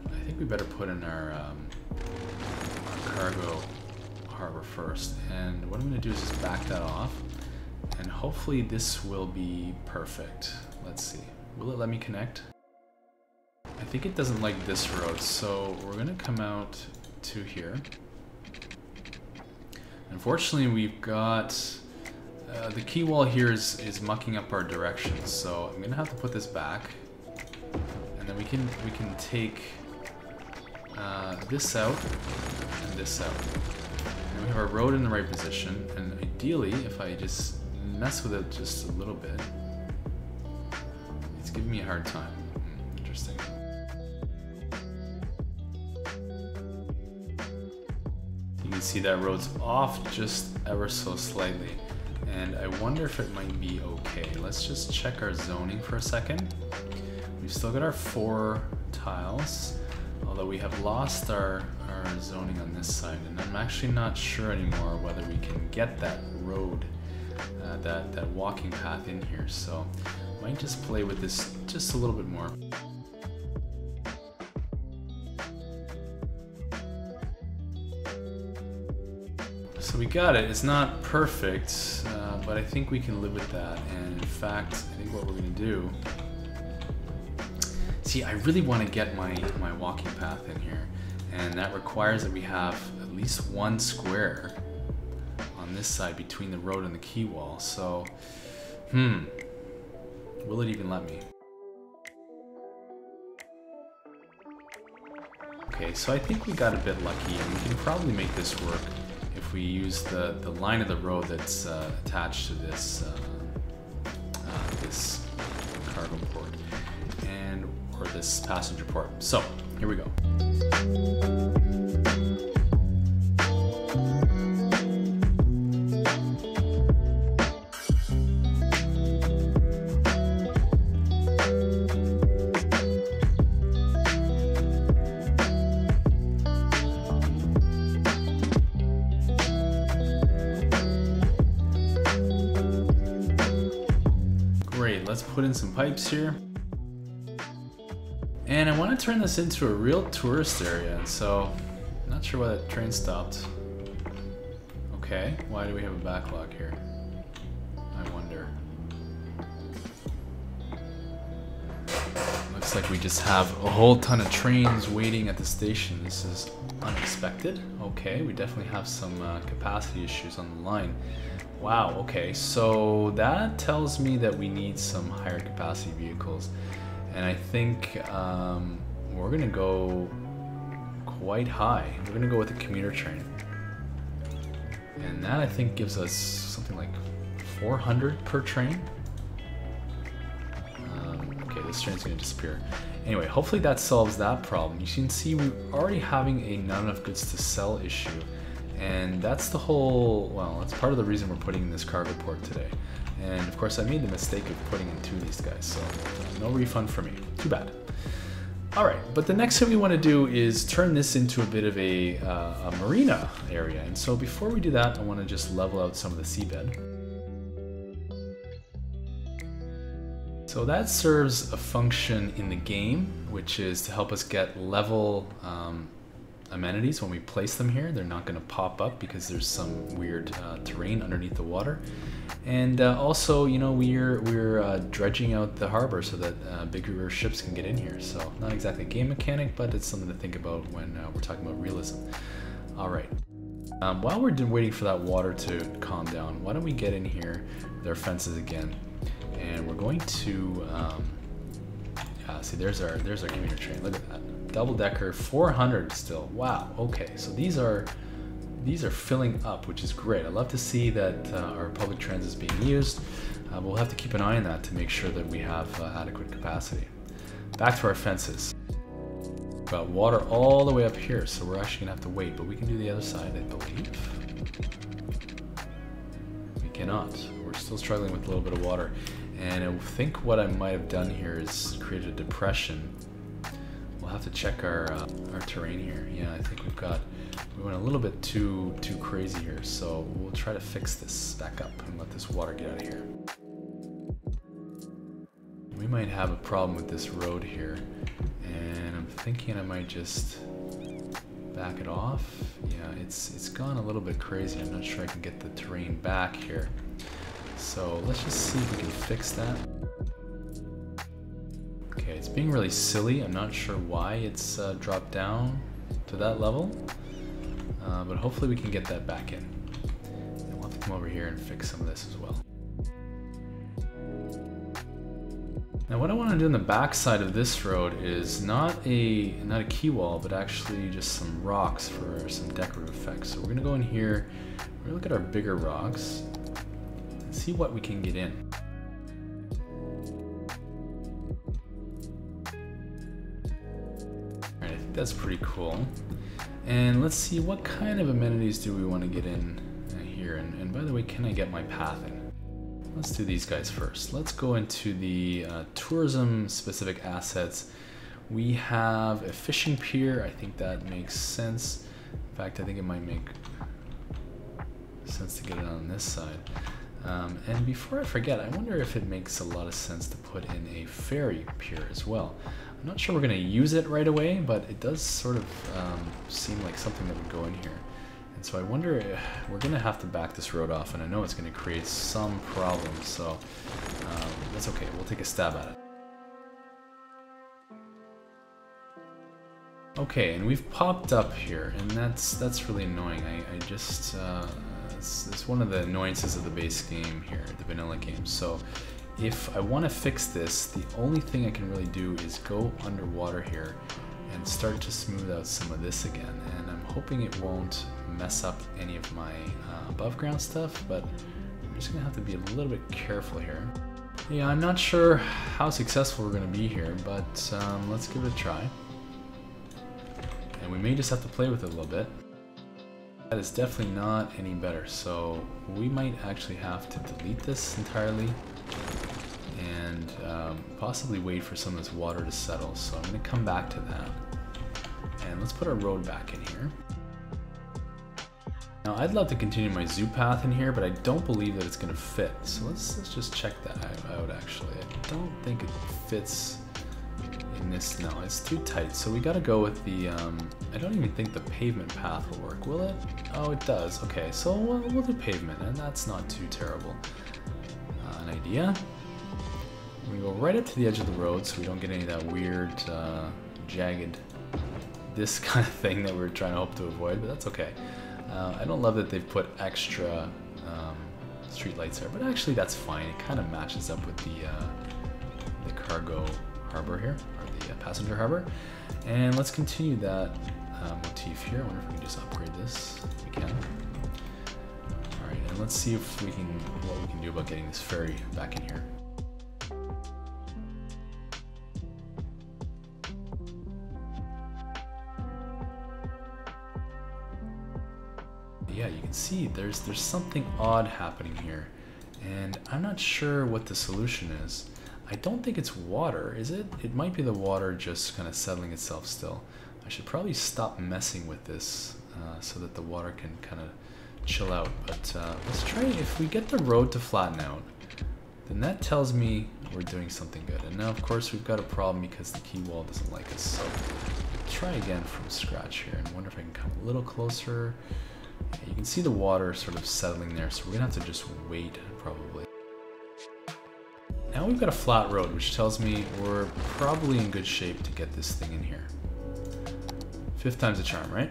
I think we better put in our, um, our cargo harbor first. And what I'm to do is just back that off. And hopefully this will be perfect. Let's see. Will it let me connect? I think it doesn't like this road, so we're going to come out to here. Unfortunately, we've got... Uh, the quay wall here is, is mucking up our directions, so I'm to have to put this back. And then we can, we can take uh, this out and this out. And we have our road in the right position, and ideally, if I just mess with it just a little bit, it's giving me a hard time. Interesting. You can see that road's off just ever so slightly. And I wonder if it might be okay. Let's just check our zoning for a second. We've still got our four tiles, although we have lost our, our zoning on this side. And I'm actually not sure anymore whether we can get that road, uh, that, that walking path in here. So might just play with this just a little bit more. So we got it. It's not perfect, uh, but I think we can live with that. And in fact, I think what we're gonna do. See, I really want to get my my walking path in here, and that requires that we have at least one square on this side between the road and the quay wall. So, hmm, will it even let me? Okay, so I think we got a bit lucky, and we can probably make this work we use the, the line of the road that's uh, attached to this uh, uh, this cargo port and or this passenger port. So here we go. Put in some pipes here. And I want to turn this into a real tourist area, so not sure why that train stopped. Okay, why do we have a backlog here? I wonder. Looks like we just have a whole ton of trains waiting at the station. This is unexpected. Okay, we definitely have some uh, capacity issues on the line. Wow, okay, so that tells me that we need some higher capacity vehicles. And I think um, we're gonna go quite high. We're gonna go with a commuter train. And that I think gives us something like 400 per train. Um, okay, this train's gonna disappear. Anyway, hopefully that solves that problem. You can see we're already having a not enough goods to sell issue. And that's the whole, well, that's part of the reason we're putting in this cargo port today. And of course I made the mistake of putting in two of these guys, so no refund for me. Too bad. All right, but the next thing we want to do is turn this into a bit of a, uh, a marina area. And so before we do that, I want to just level out some of the seabed. So that serves a function in the game, which is to help us get level um, amenities when we place them here. They're not going to pop up because there's some weird uh, terrain underneath the water. And uh, also, you know, we're we're uh, dredging out the harbor so that uh, bigger ships can get in here. So not exactly a game mechanic, but it's something to think about when uh, we're talking about realism. All right. Um, while we're waiting for that water to calm down, why don't we get in here with our fences again? And we're going to, um, yeah, see, there's our there's our commuter train. Look at that, double decker, 400 still. Wow. Okay, so these are these are filling up, which is great. I love to see that uh, our public transit is being used. Uh, we'll have to keep an eye on that to make sure that we have uh, adequate capacity. Back to our fences. Got water all the way up here, so we're actually gonna have to wait, but we can do the other side, I believe. We cannot. We're still struggling with a little bit of water. And I think what I might have done here is created a depression. We'll have to check our, uh, our terrain here. Yeah, I think we've got, we went a little bit too, too crazy here. So we'll try to fix this back up and let this water get out of here. We might have a problem with this road here. And I'm thinking I might just back it off. Yeah, it's it's gone a little bit crazy. I'm not sure I can get the terrain back here. So let's just see if we can fix that. It's being really silly. I'm not sure why it's uh, dropped down to that level. Uh, but hopefully we can get that back in. And we'll have to come over here and fix some of this as well. Now what I want to do on the back side of this road is not a not a quay wall, but actually just some rocks for some decorative effects. So we're gonna go in here, we're gonna look at our bigger rocks, and see what we can get in. That's pretty cool. And let's see what kind of amenities do we want to get in here. And, and by the way, can I get my path in? Let's do these guys first. Let's go into the uh, tourism specific assets. We have a fishing pier. I think that makes sense. In fact, I think it might make sense to get it on this side. Um, and before I forget, I wonder if it makes a lot of sense to put in a ferry pier as well. I'm not sure we're going to use it right away, but it does sort of um, seem like something that would go in here. And so I wonder, [sighs] we're going to have to back this road off, and I know it's going to create some problems, so um, that's okay. We'll take a stab at it. Okay, and we've popped up here, and that's that's really annoying. I, I just, uh, it's, it's one of the annoyances of the base game here, the vanilla game. So if I want to fix this, the only thing I can really do is go underwater here and start to smooth out some of this again. And I'm hoping it won't mess up any of my uh, above ground stuff, but I'm just gonna have to be a little bit careful here. Yeah, I'm not sure how successful we're gonna be here, but um, let's give it a try. And we may just have to play with it a little bit. That is definitely not any better, so we might actually have to delete this entirely and um, possibly wait for some of this water to settle. So I'm gonna come back to that. And let's put our road back in here. Now I'd love to continue my zoo path in here, but I don't believe that it's gonna fit. So let's, let's just check that out actually. I don't think it fits this, no, it's too tight. So we gotta go with the, um, I don't even think the pavement path will work, will it? Oh, it does, okay. So we'll, we'll do pavement and that's not too terrible. Uh, an idea. We go right up to the edge of the road so we don't get any of that weird, uh, jagged, this [laughs] kind of thing that we're trying to hope to avoid, but that's okay. Uh, I don't love that they've put extra um, street lights there, but actually that's fine. It kind of matches up with the uh, the cargo harbor here, uh, passenger harbor. And let's continue that uh, motif here. I wonder if we can just upgrade this. We can. All right, and let's see if we can what we can do about getting this ferry back in here. yeah, you can see there's there's something odd happening here. And I'm not sure what the solution is. I don't think it's water, is it? It might be the water just kind of settling itself still. I should probably stop messing with this uh, so that the water can kind of chill out. But uh, let's try, if we get the road to flatten out, then that tells me we're doing something good. And now, of course, we've got a problem because the quay wall doesn't like us. So try again from scratch here and wonder if I can come a little closer. You can see the water sort of settling there, so we're gonna have to just wait, probably. Now we've got a flat road, which tells me we're probably in good shape to get this thing in here. Fifth time's a charm, right?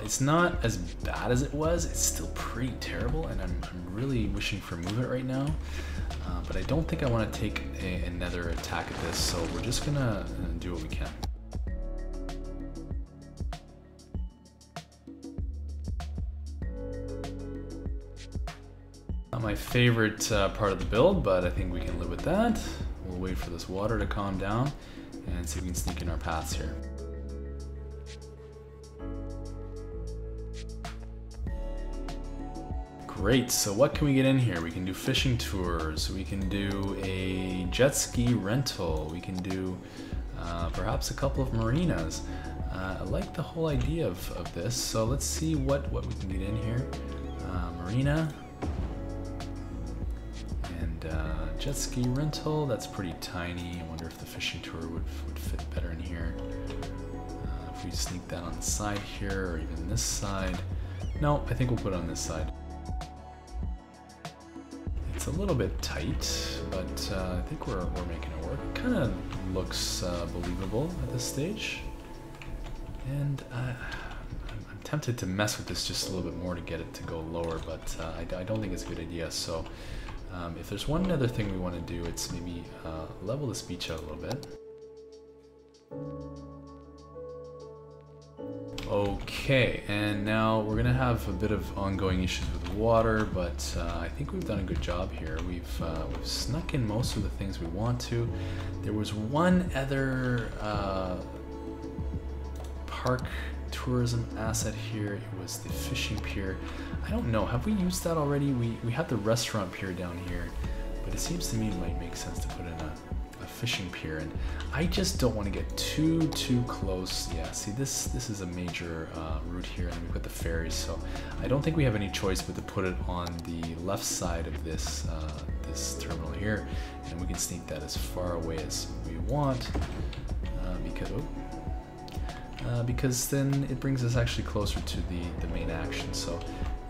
It's not as bad as it was, it's still pretty terrible, and I'm, I'm really wishing for movement right now. Uh, but I don't think I want to take a, another attack at this, so we're just gonna uh, do what we can. Not my favorite uh, part of the build, but I think we can live with that. We'll wait for this water to calm down and see if we can sneak in our paths here. Great, so what can we get in here? We can do fishing tours, we can do a jet ski rental, we can do uh, perhaps a couple of marinas. Uh, I like the whole idea of, of this, so let's see what, what we can get in here. Uh, marina, and uh, jet ski rental, that's pretty tiny. I wonder if the fishing tour would, would fit better in here. Uh, if we sneak that on the side here, or even this side. No, I think we'll put it on this side. It's a little bit tight, but uh, I think we're, we're making it work. Kind of looks uh, believable at this stage. And uh, I'm, tempted to mess with this just a little bit more to get it to go lower, but uh, I, I, don't think it's a good idea. So um, if there's one other thing we want to do, it's maybe uh, level this beach out a little bit. Okay, and now we're gonna have a bit of ongoing issues with water, but uh, I think we've done a good job here. We've, uh, we've snuck in most of the things we want to. There was one other uh, park tourism asset here. It was the fishing pier. I don't know, have we used that already? We, we had the restaurant pier down here, but it seems to me it might make sense to put in a fishing pier and I just don't want to get too too close yeah see this this is a major uh, route here and we put the ferries so I don't think we have any choice but to put it on the left side of this uh, this terminal here and we can sneak that as far away as we want uh, because oh, uh, because then it brings us actually closer to the the main action so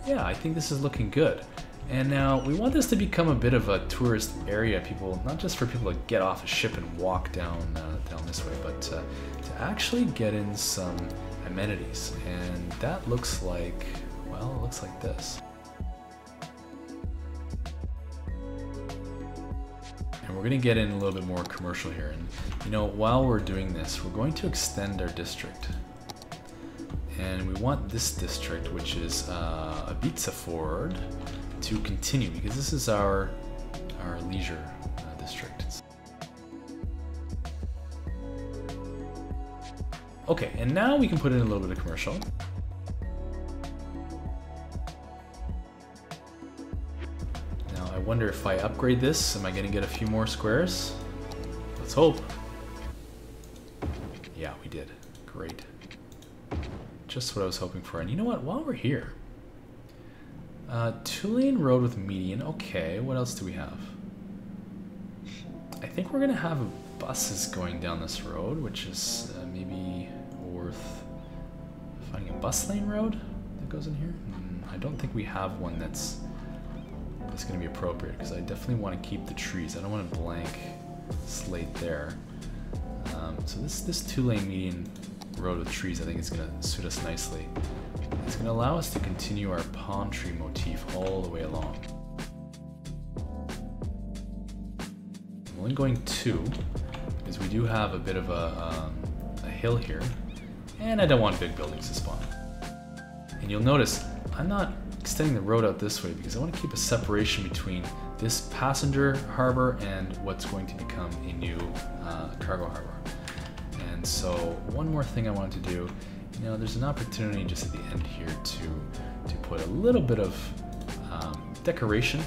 yeah I think this is looking good and now we want this to become a bit of a tourist area, people, not just for people to get off a ship and walk down uh, down this way, but uh, to actually get in some amenities. And that looks like, well, it looks like this. And we're gonna get in a little bit more commercial here. And you know, while we're doing this, we're going to extend our district. And we want this district, which is uh, Abbotsford, to continue because this is our our leisure uh, district. Okay, and now we can put in a little bit of commercial. I wonder if I upgrade this, am I gonna get a few more squares? Let's hope. Yeah, we did. Great. Just what I was hoping for. And you know what, while we're here, uh, two-lane road with median. Okay, what else do we have? I think we're gonna have buses going down this road, which is uh, maybe worth finding a bus lane road that goes in here. Mm, I don't think we have one that's that's gonna be appropriate because I definitely want to keep the trees. I don't want a blank slate there. Um, so this this two-lane median road with trees, I think is gonna suit us nicely. It's going to allow us to continue our palm tree motif all the way along. Only going two, because we do have a bit of a, um, a hill here, and I don't want big buildings to spawn. And you'll notice, I'm not extending the road out this way because I want to keep a separation between this passenger harbor and what's going to become a new uh, cargo harbor. And so one more thing I wanted to do you know, there's an opportunity just at the end here to, to put a little bit of um, decoration.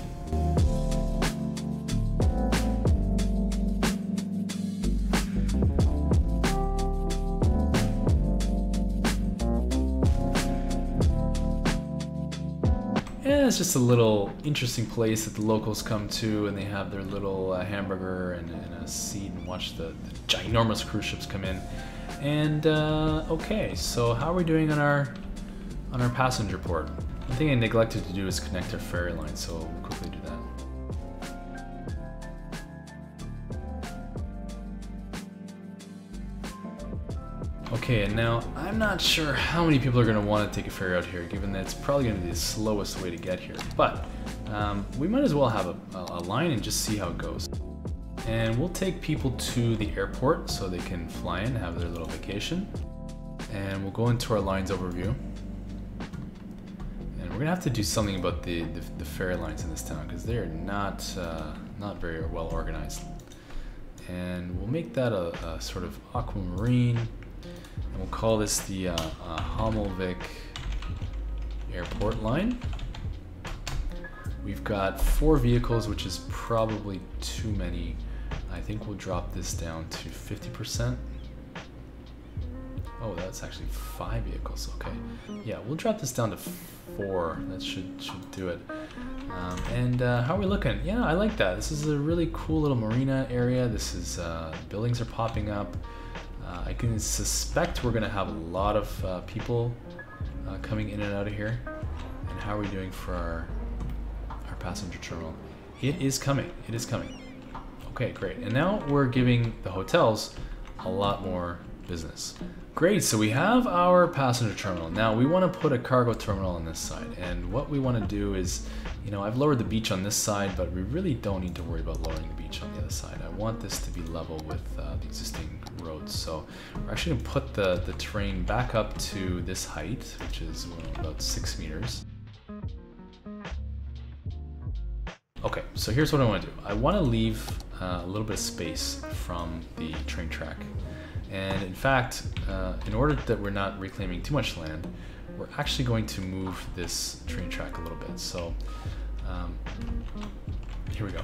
It's just a little interesting place that the locals come to and they have their little uh, hamburger and, and, a seat and watch the, the ginormous cruise ships come in. And uh, okay, so how are we doing on our on our passenger port? One thing I neglected to do is connect our ferry line, so Okay, and now I'm not sure how many people are going to want to take a ferry out here, given that it's probably going to be the slowest way to get here. But um, we might as well have a, a line and just see how it goes. And we'll take people to the airport so they can fly in, and have their little vacation. And we'll go into our lines overview. And we're gonna have to do something about the, the, the ferry lines in this town because they're not, uh, not very well organized. And we'll make that a, a sort of aquamarine. And we'll call this the uh, uh, Airport line. We've got four vehicles, which is probably too many. I think we'll drop this down to 50%. Oh, that's actually five vehicles. Okay, yeah, we'll drop this down to four. That should should do it. Um, and uh, how are we looking? Yeah, I like that. This is a really cool little marina area. This is uh, buildings are popping up. Uh, I can suspect we're gonna have a lot of uh, people uh, coming in and out of here. And how are we doing for our our passenger terminal? It is coming. It is coming. Okay, great. And now we're giving the hotels a lot more business. Great, so we have our passenger terminal. Now we want to put a cargo terminal on this side. And what we want to do is, you know, I've lowered the beach on this side, but we really don't need to worry about lowering the beach on the other side. I want this to be level with uh, the existing roads. So we're actually going to put the, the terrain back up to this height, which is well, about six meters. Okay, so here's what I want to do. I want to leave uh, a little bit of space from the train track. And in fact, uh, in order that we're not reclaiming too much land, we're actually going to move this train track a little bit. So um, here we go.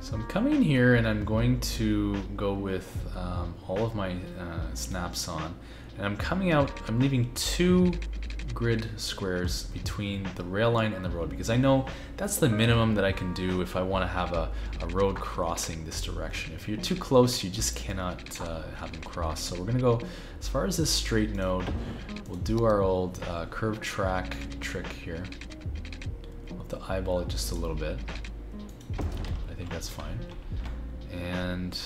So I'm coming in here and I'm going to go with um, all of my uh, snaps on. And I'm coming out, I'm leaving two grid squares between the rail line and the road because I know that's the minimum that I can do if I want to have a, a road crossing this direction. If you're too close, you just cannot uh, have them cross. So we're going to go as far as this straight node. We'll do our old uh, curve track trick here. We'll have to eyeball it just a little bit. I think that's fine. And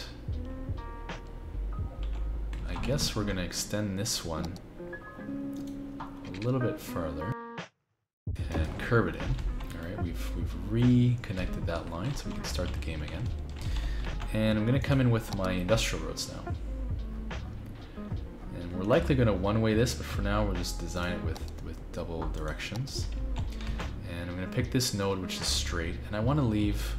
I guess we're going to extend this one a little bit further and curve it in. All right, we've, we've reconnected that line so we can start the game again. And I'm gonna come in with my industrial roads now. And we're likely gonna one-way this, but for now we'll just design it with, with double directions. And I'm gonna pick this node, which is straight, and I wanna leave,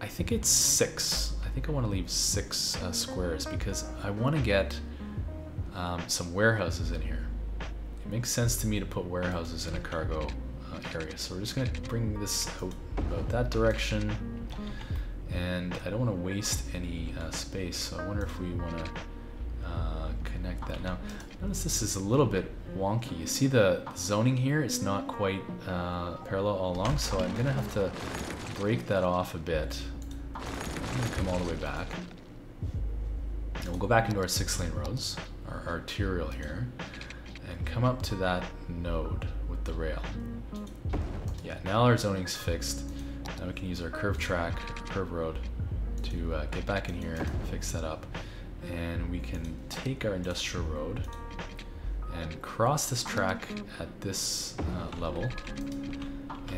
I think it's six. I think I wanna leave six uh, squares because I wanna get um, some warehouses in here It makes sense to me to put warehouses in a cargo uh, area. So we're just going to bring this out about that direction. And I don't want to waste any uh, space, so I wonder if we want to uh, connect that. Now, notice this is a little bit wonky. You see the zoning here? It's not quite uh, parallel all along, so I'm going to have to break that off a bit. I'm going to come all the way back. And we'll go back into our six-lane roads, arterial here and come up to that node with the rail. Yeah, now our zoning's fixed. Now we can use our curve track, curve road to uh, get back in here, fix that up, and we can take our industrial road and cross this track at this uh, level.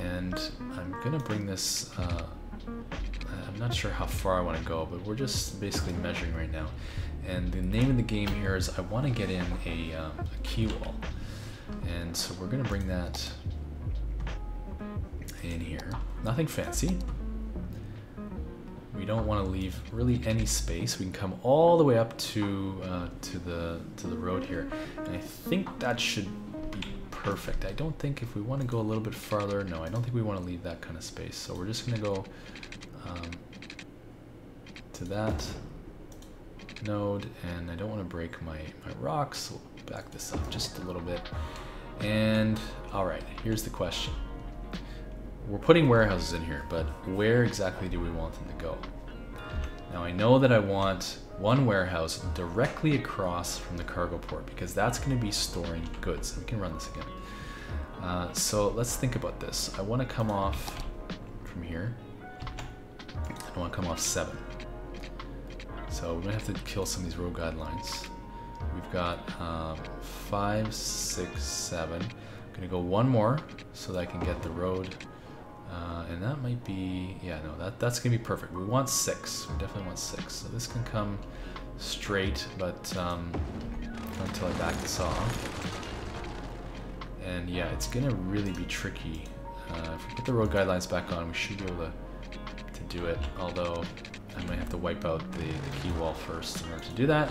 And I'm gonna bring this, uh, I'm not sure how far I wanna go, but we're just basically measuring right now. And the name of the game here is I want to get in a, um, a quay wall. And so we're going to bring that in here. Nothing fancy. We don't want to leave really any space. We can come all the way up to uh, to the to the road here, and I think that should be perfect. I don't think if we want to go a little bit farther, no, I don't think we want to leave that kind of space. So we're just going to go um, to that node and I don't want to break my, my rocks, so we'll back this up just a little bit. And all right, here's the question. We're putting warehouses in here, but where exactly do we want them to go? Now I know that I want one warehouse directly across from the cargo port because that's going to be storing goods. We can run this again. Uh, so let's think about this. I want to come off from here. I want to come off 7. So we're gonna have to kill some of these road guidelines. We've got um, five, six, seven. I'm gonna go one more so that I can get the road. Uh, and that might be, yeah, no, that, that's gonna be perfect. We want six, we definitely want six. So this can come straight, but um, until I back this off. And yeah, it's gonna really be tricky. Uh, if we put the road guidelines back on, we should be able to, to do it, although I might have to wipe out the, the quay wall first in order to do that.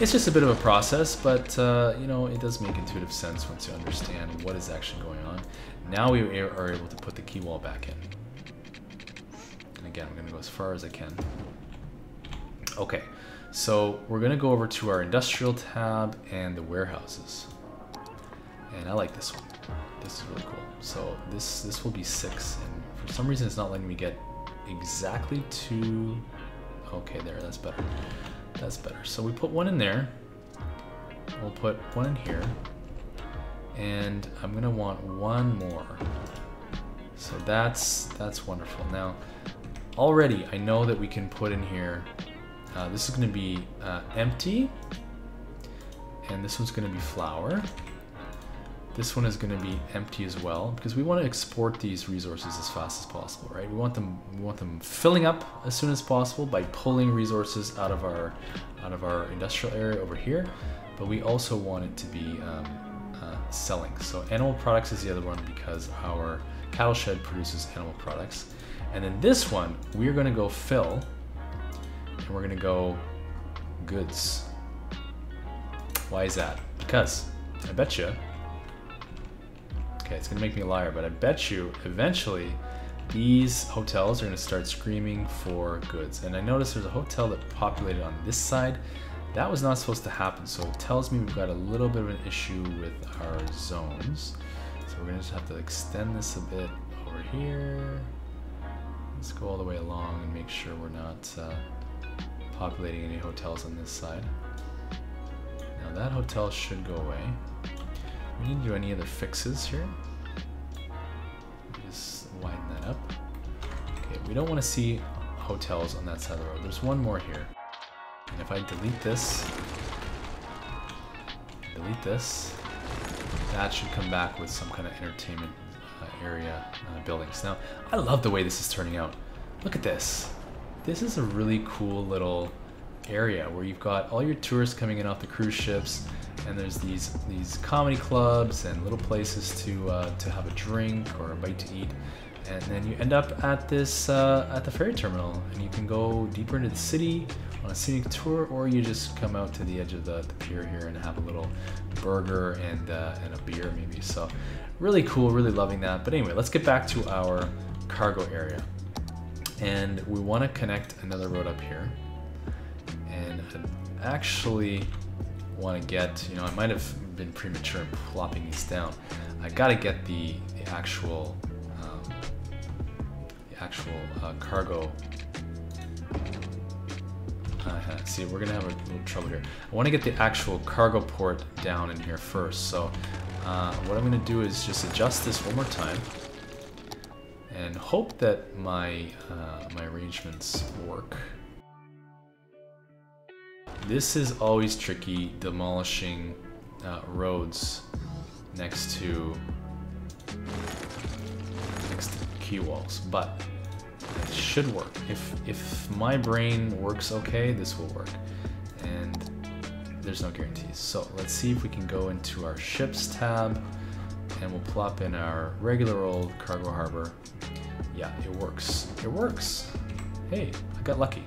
It's just a bit of a process, but uh, you know, it does make intuitive sense once you understand what is actually going on. Now we are able to put the quay wall back in. And again, I'm gonna go as far as I can. Okay, so we're gonna go over to our industrial tab and the warehouses. And I like this one. This is really cool. So this this will be six, and for some reason it's not letting me get exactly two. Okay, there, that's better. That's better. So we put one in there. We'll put one in here. And I'm gonna want one more. So that's that's wonderful. Now, already I know that we can put in here uh, this is to be uh, empty, and this one's to be flour. This one is going to be empty as well because we want to export these resources as fast as possible, right? We want them we want them filling up as soon as possible by pulling resources out of our out of our industrial area over here, but we also want it to be um, uh, selling. So animal products is the other one because our cattle shed produces animal products, and then this one we're going to go fill and we're gonna go goods. Why is that? Because I bet you, okay, it's gonna make me a liar, but I bet you eventually these hotels are gonna start screaming for goods. And I noticed there's a hotel that populated on this side. That was not supposed to happen, so it tells me we've got a little bit of an issue with our zones. So we're gonna just have to extend this a bit over here. Let's go all the way along and make sure we're not uh, populating any hotels on this side. Now that hotel should go away. We need to do any other fixes here. Just widen that up. Okay, we don't want to see hotels on that side of the road. There's one more here. And if I delete this, delete this, that should come back with some kind of entertainment uh, area uh, buildings. Now, I love the way this is turning out. Look at this. This is a really cool little area where you've got all your tourists coming in off the cruise ships and there's these these comedy clubs and little places to uh, to have a drink or a bite to eat. And then you end up at this uh, at the ferry terminal and you can go deeper into the city on a scenic tour or you just come out to the edge of the, the pier here and have a little burger and uh, and a beer maybe. So really cool really loving that. But anyway let's get back to our cargo area. And we want to connect another road up here and I actually want to get you know I might have been premature in plopping these down. I got to get the, the actual um, the actual uh, cargo. Uh, see we're gonna have a little trouble here. I want to get the actual cargo port down in here first so uh, what I'm gonna do is just adjust this one more time and hope that my, uh, my arrangements work. This is always tricky, demolishing uh, roads next to next to quay walls, but it should work. If if my brain works okay, this will work, and there's no guarantees. So let's see if we can go into our ships tab and we'll plop in our regular old cargo harbor. Yeah, it works. It works. Hey, I got lucky.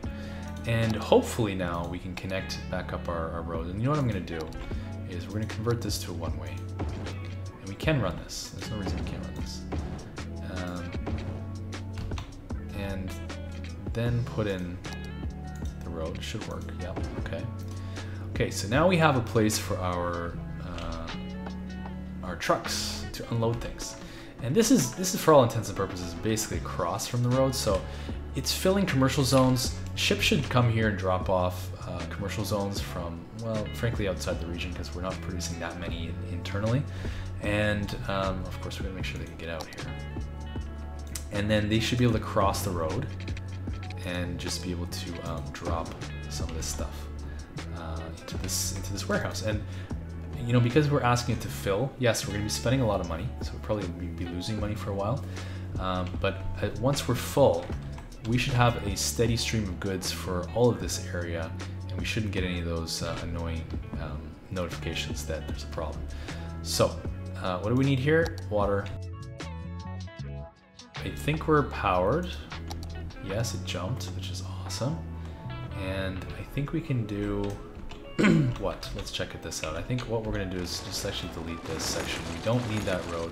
And hopefully now we can connect back up our, our road. And you know what I'm gonna do is we're gonna convert this to a one-way. And we can run this. There's no reason we can't run this. Um, and then put in the road. Should work. Yep. Okay. Okay. So now we have a place for our uh, our trucks to unload things. And this is this is for all intents and purposes basically across from the road. So it's filling commercial zones. Ships should come here and drop off uh, commercial zones from, well, frankly, outside the region because we're not producing that many internally. And um, of course, we're gonna make sure they can get out here. And then they should be able to cross the road and just be able to um, drop some of this stuff uh, into this into this warehouse. And you know, because we're asking it to fill, yes, we're going to be spending a lot of money, so we'll probably be losing money for a while. Um, but once we're full, we should have a steady stream of goods for all of this area, and we shouldn't get any of those uh, annoying um, notifications that there's a problem. So, uh, what do we need here? Water. I think we're powered. Yes, it jumped, which is awesome. And I think we can do [clears throat] what? Let's check it this out. I think what we're gonna do is just actually delete this section. We don't need that road.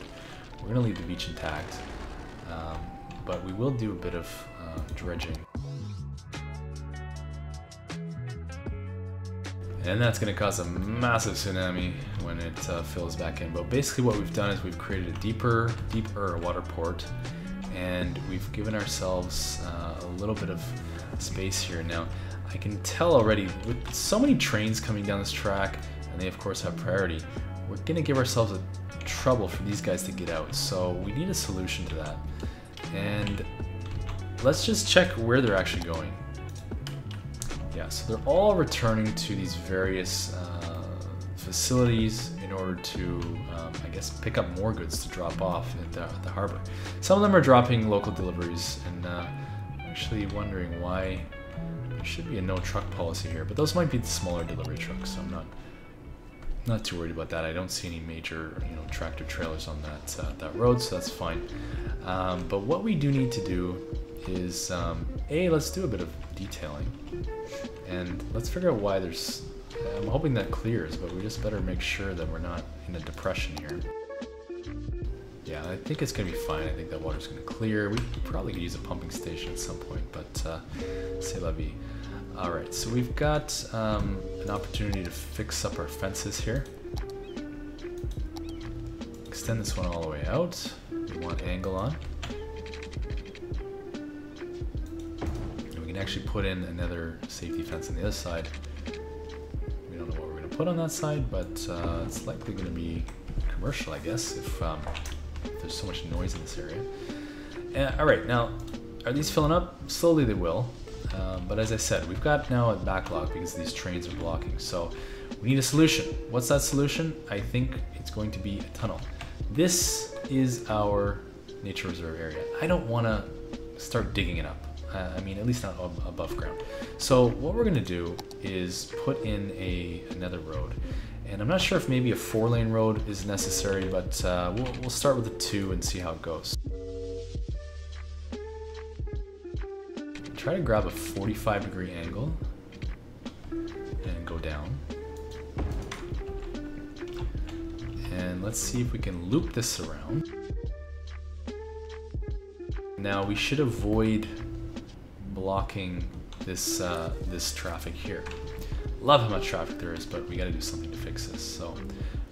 We're going to leave the beach intact, um, but we will do a bit of dredging. And that's going to cause a massive tsunami when it uh, fills back in. But basically what we've done is we've created a deeper, deeper water port and we've given ourselves uh, a little bit of space here. Now, I can tell already with so many trains coming down this track, and they of course have priority, we're gonna give ourselves a trouble for these guys to get out. So we need a solution to that. And let's just check where they're actually going. Yeah, so they're all returning to these various uh, facilities in order to, um, I guess, pick up more goods to drop off at the, at the, harbor. Some of them are dropping local deliveries, and uh, actually wondering why there should be a no truck policy here, but those might be the smaller delivery trucks, so I'm not not too worried about that. I don't see any major, you know, tractor trailers on that uh, that road, so that's fine. Um, but what we do need to do is um, a let's do a bit of detailing, and let's figure out why there's. I'm hoping that clears, but we just better make sure that we're not in a depression here. Yeah, I think it's gonna be fine. I think that water's gonna clear. We probably could use a pumping station at some point, but uh, c'est la vie. All right, so we've got um, an opportunity to fix up our fences here. Extend this one all the way out. We want angle on. Can actually put in another safety fence on the other side. We don't know what we're gonna put on that side, but uh, it's likely gonna be commercial, I guess, if, um, there's so much noise in this area. Uh, all right, now, are these filling up? Slowly they will. Um, but as I said, we've got now a backlog because these trains are blocking. So we need a solution. What's that solution? I think it's going to be a tunnel. This is our nature reserve area. I don't want to start digging it up. Uh, I mean, at least not above ground. So what we're going to do is put in a another road. And I'm not sure if maybe a four lane road is necessary, but uh, we'll, we'll start with a two and see how it goes. try to grab a 45 degree angle and go down. And let's see if we can loop this around. Now we should avoid blocking this uh, this traffic here. Love how much traffic there is, but we gotta do something to fix this. So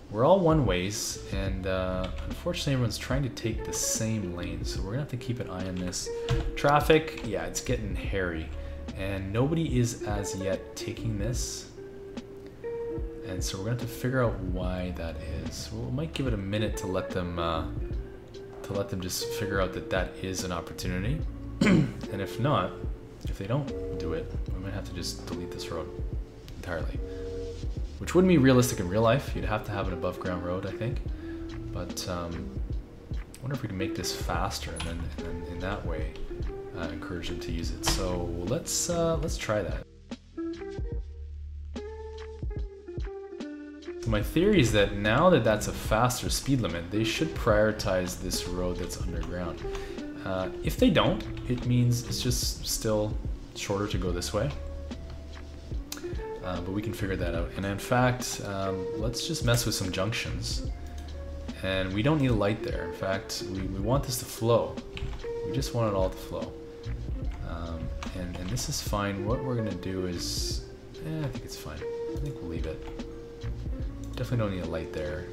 we're all one ways, and uh, unfortunately everyone's trying to take the same lane, so we're gonna have to keep an eye on this. Traffic, yeah, it's getting hairy, and nobody is as yet taking this. And so we're gonna have to figure out why that is. we might give it a minute to let them uh, to let them just figure out that that is an opportunity. [clears throat] and if not, if they don't do it, we might have to just delete this road entirely which wouldn't be realistic in real life. You'd have to have an above ground road, I think. But um, I wonder if we can make this faster and then, and then in that way uh, encourage them to use it. So let's uh, let's try that. My theory is that now that that's a faster speed limit, they should prioritize this road that's underground. Uh, if they don't, it means it's just still shorter to go this way. Uh, but we can figure that out. And in fact, um, let's just mess with some junctions. And we don't need a light there. In fact, we, we want this to flow. We just want it all to flow. Um, and, and this is fine. What we're gonna do is, eh, I think it's fine. I think we'll leave it. Definitely don't need a light there.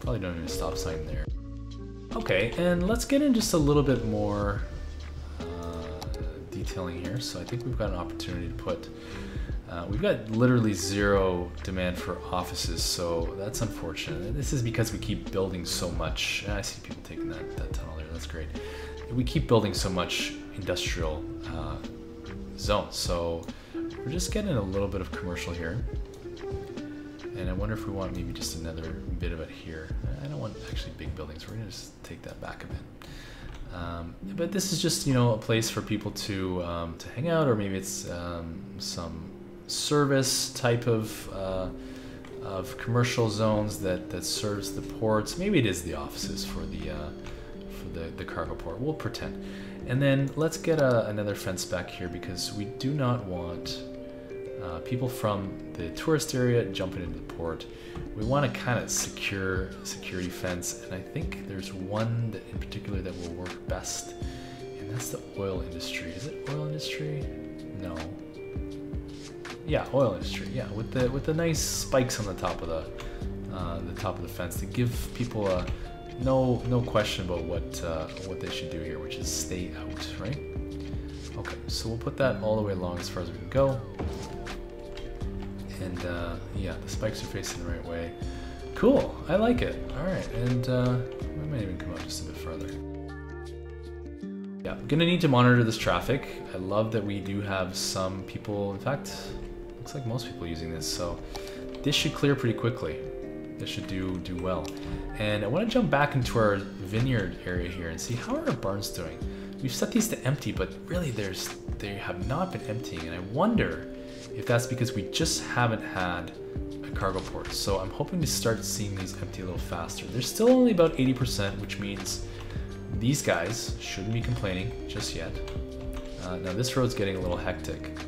Probably don't need a stop sign there. Okay, and let's get in just a little bit more uh, detailing here. So I think we've got an opportunity to put uh, we've got literally zero demand for offices, so that's unfortunate. This is because we keep building so much. I see people taking that, that tunnel there, that's great. We keep building so much industrial uh, zones, so we're just getting a little bit of commercial here. And I wonder if we want maybe just another bit of it here. I don't want actually big buildings, we're gonna just take that back a bit. Um, but this is just, you know, a place for people to, um, to hang out, or maybe it's um, some service type of uh, of commercial zones that that serves the ports. Maybe it is the offices for the uh, for the the cargo port. We'll pretend. And then let's get a, another fence back here because we do not want uh, people from the tourist area jumping into the port. We want to kind of secure security fence, and I think there's one that in particular that will work best, and that's the oil industry. Is it oil industry? No. Yeah, oil industry. Yeah, with the with the nice spikes on the top of the uh, the top of the fence to give people a no no question about what uh, what they should do here, which is stay out, right? Okay, so we'll put that all the way along as far as we can go. And uh, yeah, the spikes are facing the right way. Cool, I like it. All right, and uh, I might even come up just a bit further. Yeah, I'm gonna need to monitor this traffic. I love that we do have some people, in fact, looks like most people using this, so this should clear pretty quickly. This should do do well. And I want to jump back into our vineyard area here and see how are our barns doing. We've set these to empty, but really there's they have not been emptying, and I wonder if that's because we just haven't had a cargo port. So I'm hoping to start seeing these empty a little faster. They're still only about 80%, which means these guys shouldn't be complaining just yet. Uh, now this road's getting a little hectic,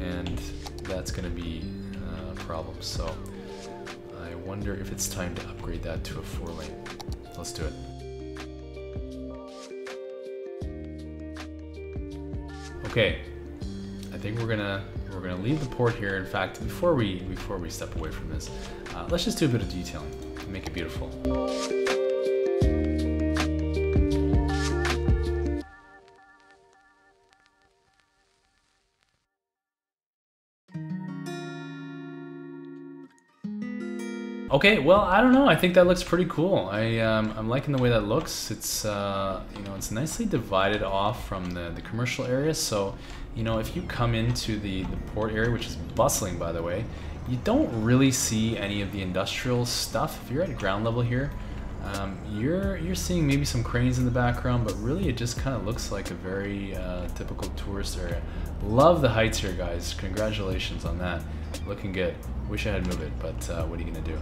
and that's going to be uh, a problem. So I wonder if it's time to upgrade that to a four lane. Let's do it. Okay, I think we're gonna we're gonna leave the port here. In fact, before we before we step away from this, uh, let's just do a bit of detailing to make it beautiful. Okay, well, I don't know. I think that looks pretty cool. I um, I'm liking the way that looks. It's uh, you know it's nicely divided off from the the commercial area. So, you know, if you come into the the port area, which is bustling by the way, you don't really see any of the industrial stuff. If you're at ground level here, um, you're you're seeing maybe some cranes in the background, but really it just kind of looks like a very uh, typical tourist area. Love the heights here, guys. Congratulations on that. Looking good. Wish I had moved it, but uh, what are you gonna do?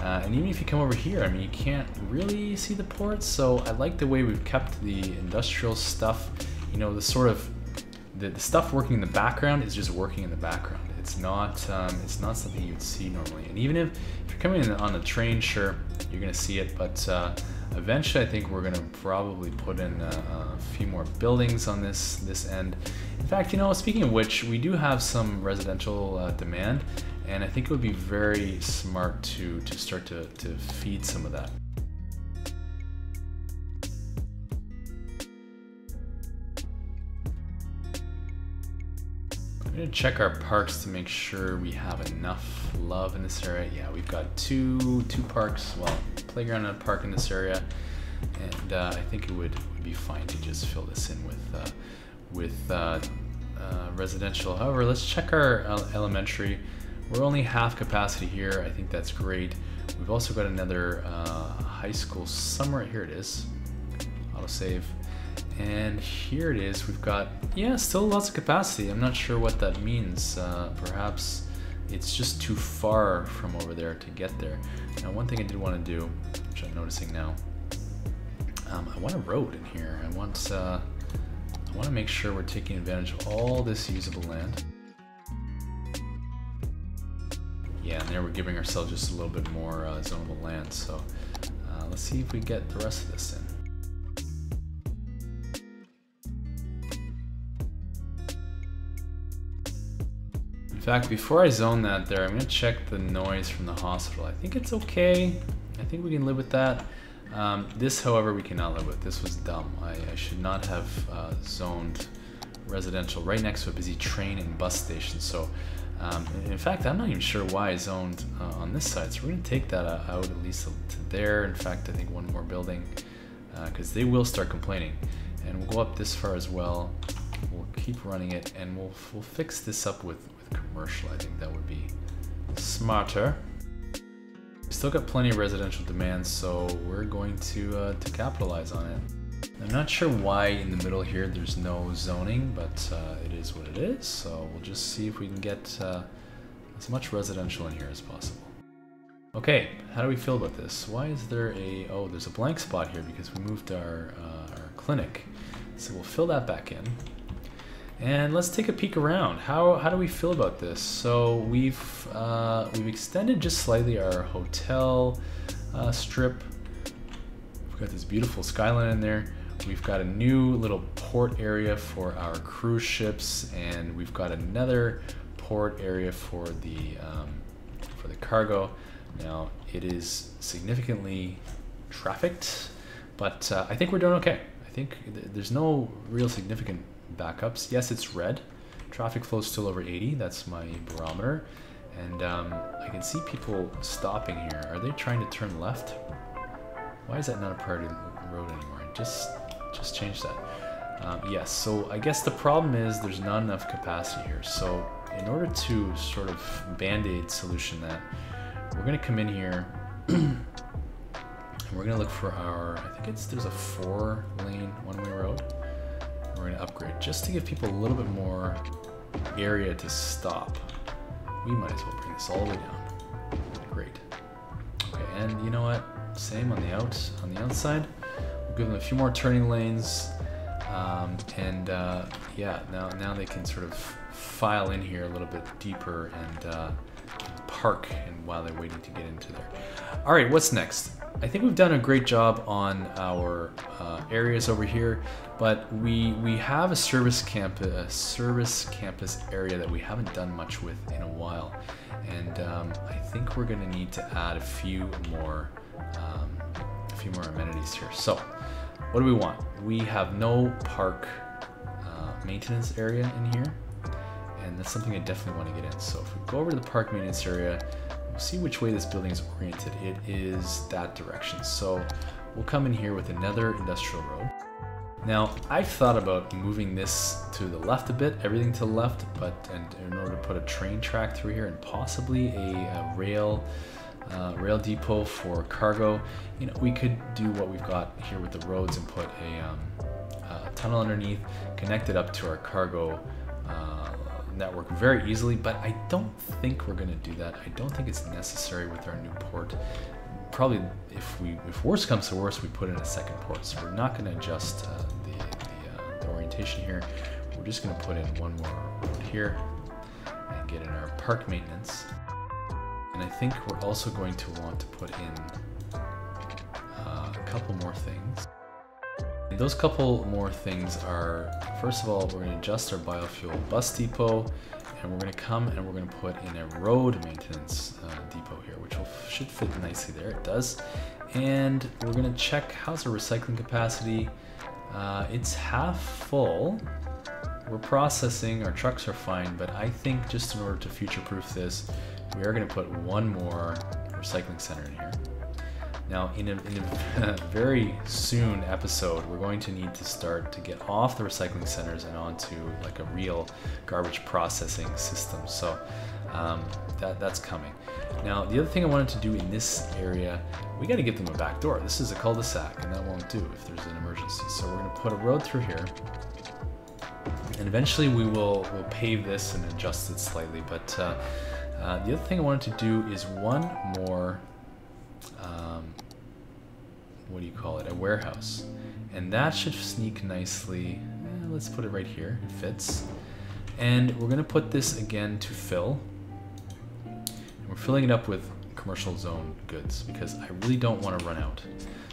Uh, and even if you come over here, I mean, you can't really see the ports. So I like the way we've kept the industrial stuff. You know, the sort of the, the stuff working in the background is just working in the background. It's not um, it's not something you'd see normally. And even if, if you're coming in on the train, sure, you're gonna see it. But uh, eventually, I think we're gonna probably put in a, a few more buildings on this this end. In fact, you know, speaking of which, we do have some residential uh, demand, and I think it would be very smart to to start to, to feed some of that. I'm gonna check our parks to make sure we have enough love in this area. Yeah, we've got two two parks, well, playground and a park in this area, and uh, I think it would, would, be fine to just fill this in with uh, with uh, uh residential. However, let's check our elementary. We're only half capacity here. I think that's great. We've also got another uh, high school somewhere. Here it is. Autosave. And here it is. We've got, yeah, still lots of capacity. I'm not sure what that means. Uh, perhaps it's just too far from over there to get there. Now, one thing I did want to do, which I'm noticing now, um, I want a road in here. I want, uh, I want to make sure we're taking advantage of all this usable land. Yeah, and there we're giving ourselves just a little bit more uh, zonable land. So uh, let's see if we get the rest of this in. Fact, before I zone that there, I'm gonna check the noise from the hospital. I think it's okay. I think we can live with that. Um, this, however, we cannot live with. This was dumb. I, I should not have uh, zoned residential right next to a busy train and bus station. So um, in fact, I'm not even sure why I zoned uh, on this side, so we're to take that uh, out at least to there. In fact, I think one more building, because uh, they will start complaining. And we'll go up this far as well. We'll keep running it, and we'll, we'll fix this up with commercial. I think that would be smarter. We still got plenty of residential demand, so we're going to, uh, to capitalize on it. I'm not sure why in the middle here there's no zoning, but uh, it is what it is. So we'll just see if we can get uh, as much residential in here as possible. Okay, how do we feel about this? Why is there a, oh, there's a blank spot here because we moved our, uh, our clinic. So we'll fill that back in. And let's take a peek around. How, how do we feel about this? So we've uh, we've extended just slightly our hotel uh, strip. We've got this beautiful skyline in there. We've got a new little port area for our cruise ships, and we've got another port area for the um, for the cargo. Now it is significantly trafficked, but uh, I think we're doing okay. I think th there's no real significant backups. Yes, it's red. Traffic flow still over 80. That's my barometer. And um, I can see people stopping here. Are they trying to turn left? Why is that not a priority road anymore? Just, just change that. Um, yes, so I guess the problem is there's not enough capacity here. So in order to sort of band-aid solution that, we're gonna come in here and [clears throat] we're gonna look for our, I think it's, there's a four lane one-way road. We're gonna upgrade just to give people a little bit more area to stop. We might as well bring this all the way down. Great. Okay, and you know what? Same on the out on the outside. We'll give them a few more turning lanes. Um, and uh, yeah, now now they can sort of file in here a little bit deeper and uh, park and while they're waiting to get into there. All right, what's next? I think we've done a great job on our uh, areas over here, but we we have a service campus, service campus area that we haven't done much with in a while, and um, I think we're going to need to add a few more um, a few more amenities here. So, what do we want? We have no park uh, maintenance area in here, and that's something I definitely want to get in. So if we go over to the park maintenance area see which way this building is oriented. It is that direction. So we'll come in here with another industrial road. Now, I've thought about moving this to the left a bit, everything to the left, but and in order to put a train track through here and possibly a, a rail uh, rail depot for cargo, you know, we could do what we've got here with the roads and put a, um, a tunnel underneath, connect it up to our cargo uh, network very easily, but I don't think we're going to do that. I don't think it's necessary with our new port. Probably if we if worse comes to worse, we put in a second port. So we're not going to adjust uh, the, the, uh, the orientation here. We're just going to put in one more road here and get in our park maintenance. And I think we're also going to want to put in uh, a couple more things. Those couple more things are, first of all, we're going to adjust our biofuel bus depot, and we're going to come and we're going to put in a road maintenance uh, depot here, which will, should fit nicely there. It does. And we're going to check how's our recycling capacity. Uh, it's half full. We're processing, our trucks are fine, but I think just in order to future-proof this, we are going to put one more recycling center in here. Now, in a, in a [laughs] very soon episode, we're going to need to start to get off the recycling centers and onto like a real garbage processing system. So um, that, that's coming. Now, the other thing I wanted to do in this area, we got to give them a back door. This is a cul-de-sac, and that won't do if there's an emergency. So we're going to put a road through here. And eventually we will we'll pave this and adjust it slightly. But uh, uh, the other thing I wanted to do is one more um, what do you call it, a warehouse. And that should sneak nicely, eh, let's put it right here, it fits. And we're gonna put this again to fill. And we're filling it up with commercial zone goods because I really don't wanna run out.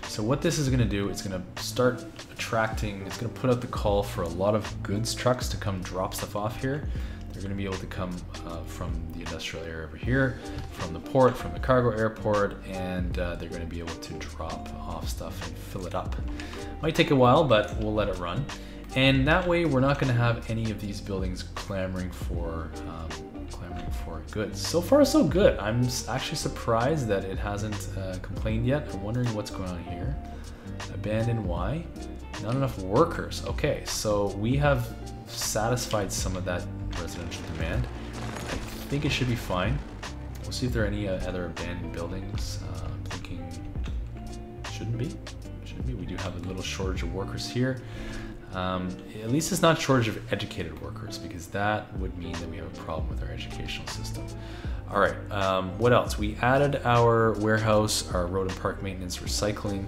So what this is gonna do, it's gonna start attracting, it's gonna put out the call for a lot of goods trucks to come drop stuff off here. They're going to be able to come uh, from the industrial area over here, from the port, from the cargo airport, and uh, they're going to be able to drop off stuff and fill it up. Might take a while, but we'll let it run. And that way, we're not going to have any of these buildings clamoring for um, clamoring for goods. So far, so good. I'm actually surprised that it hasn't uh, complained yet. I'm wondering what's going on here. Abandoned why? Not enough workers. Okay, so we have satisfied some of that residential demand. I think it should be fine. We'll see if there are any uh, other abandoned buildings. Uh, I'm thinking shouldn't be. Shouldn't be. We do have a little shortage of workers here. Um, at least it's not shortage of educated workers because that would mean that we have a problem with our educational system. All right, um, what else? We added our warehouse, our road and park maintenance recycling.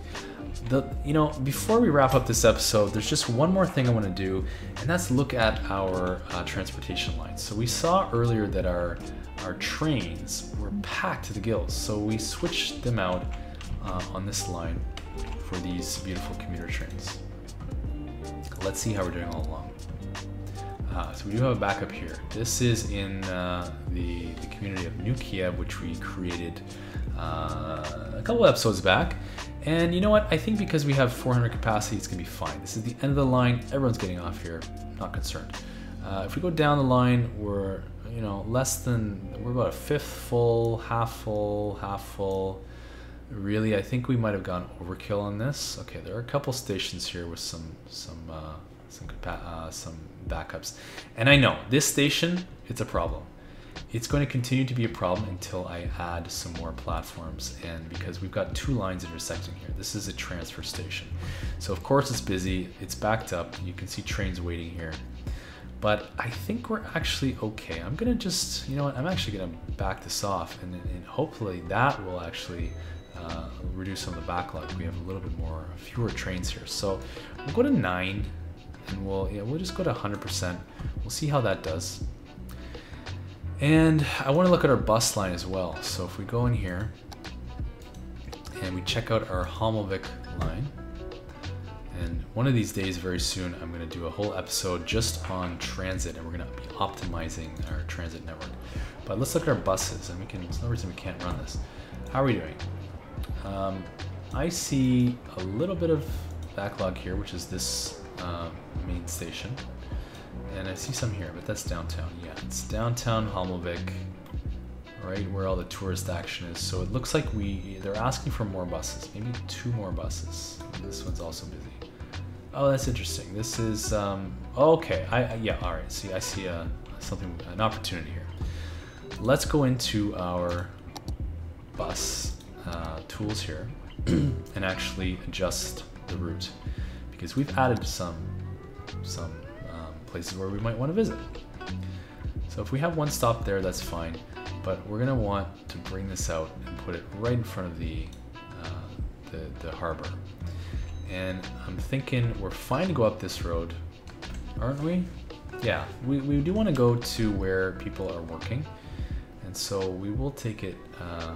The you know before we wrap up this episode there's just one more thing i want to do and that's look at our uh, transportation lines. So we saw earlier that our our trains were packed to the gills so we switched them out uh, on this line for these beautiful commuter trains. Let's see how we're doing all along. Uh, so we do have a backup here. This is in uh, the, the community of new kiev which we created uh, a couple episodes back and you know what? I think because we have 400 capacity, it's gonna be fine. This is the end of the line. Everyone's getting off here. Not concerned. Uh, if we go down the line, we're you know less than we're about a fifth full, half full, half full. Really, I think we might have gone overkill on this. Okay, there are a couple stations here with some some uh, some uh, some backups, and I know this station it's a problem it's going to continue to be a problem until I add some more platforms and because we've got two lines intersecting here. This is a transfer station. So of course it's busy, it's backed up, you can see trains waiting here. But I think we're actually okay. I'm gonna just, you know what, I'm actually gonna back this off and, and hopefully that will actually uh, reduce some of the backlog. We have a little bit more, fewer trains here. So we'll go to nine and we'll, yeah, we'll just go to 100%. We'll see how that does. And I want to look at our bus line as well. So if we go in here and we check out our Hommelvik line, and one of these days, very soon, I'm going to do a whole episode just on transit, and we're going to be optimizing our transit network. But let's look at our buses, and we can. There's no reason we can't run this. How are we doing? Um, I see a little bit of backlog here, which is this um, main station. And I see some here, but that's downtown. Yeah, it's downtown Hommelvik, right where all the tourist action is. So it looks like we they're asking for more buses, maybe two more buses. This one's also busy. Oh, that's interesting. This is um, okay. I, yeah. All right. See, I see a something an opportunity here. Let's go into our bus uh, tools here [clears throat] and actually adjust the route because we've added some some places where we might want to visit. So if we have one stop there, that's fine, but we're gonna want to bring this out and put it right in front of the, uh, the, the harbor. And I'm thinking we're fine to go up this road, aren't we? Yeah, we, we do want to go to where people are working. And so we will take it, uh,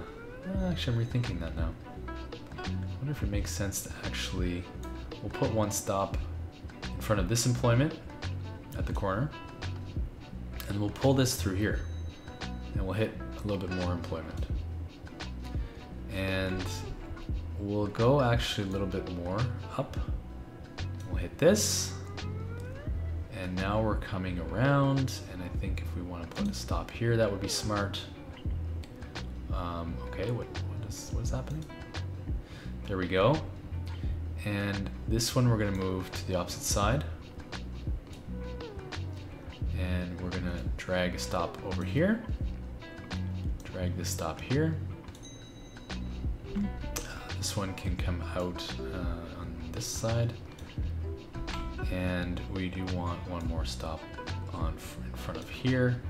actually I'm rethinking that now. I wonder if it makes sense to actually, we'll put one stop in front of this employment at the corner. And we'll pull this through here. And we'll hit a little bit more employment. And we'll go actually a little bit more up. We'll hit this. And now we're coming around. And I think if we want to put a stop here, that would be smart. Um, okay, what, what, is, what is happening? There we go. And this one we're going to move to the opposite side and we're gonna drag a stop over here. Drag this stop here. Uh, this one can come out uh, on this side. And we do want one more stop on in front of here.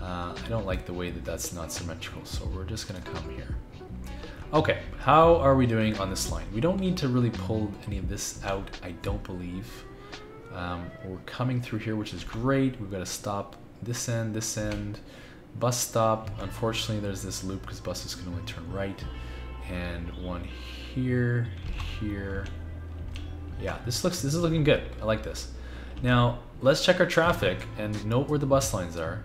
Uh, I don't like the way that that's not symmetrical, so we're just gonna come here. Okay, how are we doing on this line? We don't need to really pull any of this out, I don't believe. Um, we're coming through here, which is great. We've got to stop this end, this end, bus stop. Unfortunately, there's this loop because buses can only turn right. And one here, here. Yeah, this looks this is looking good. I like this. Now, let's check our traffic and note where the bus lines are.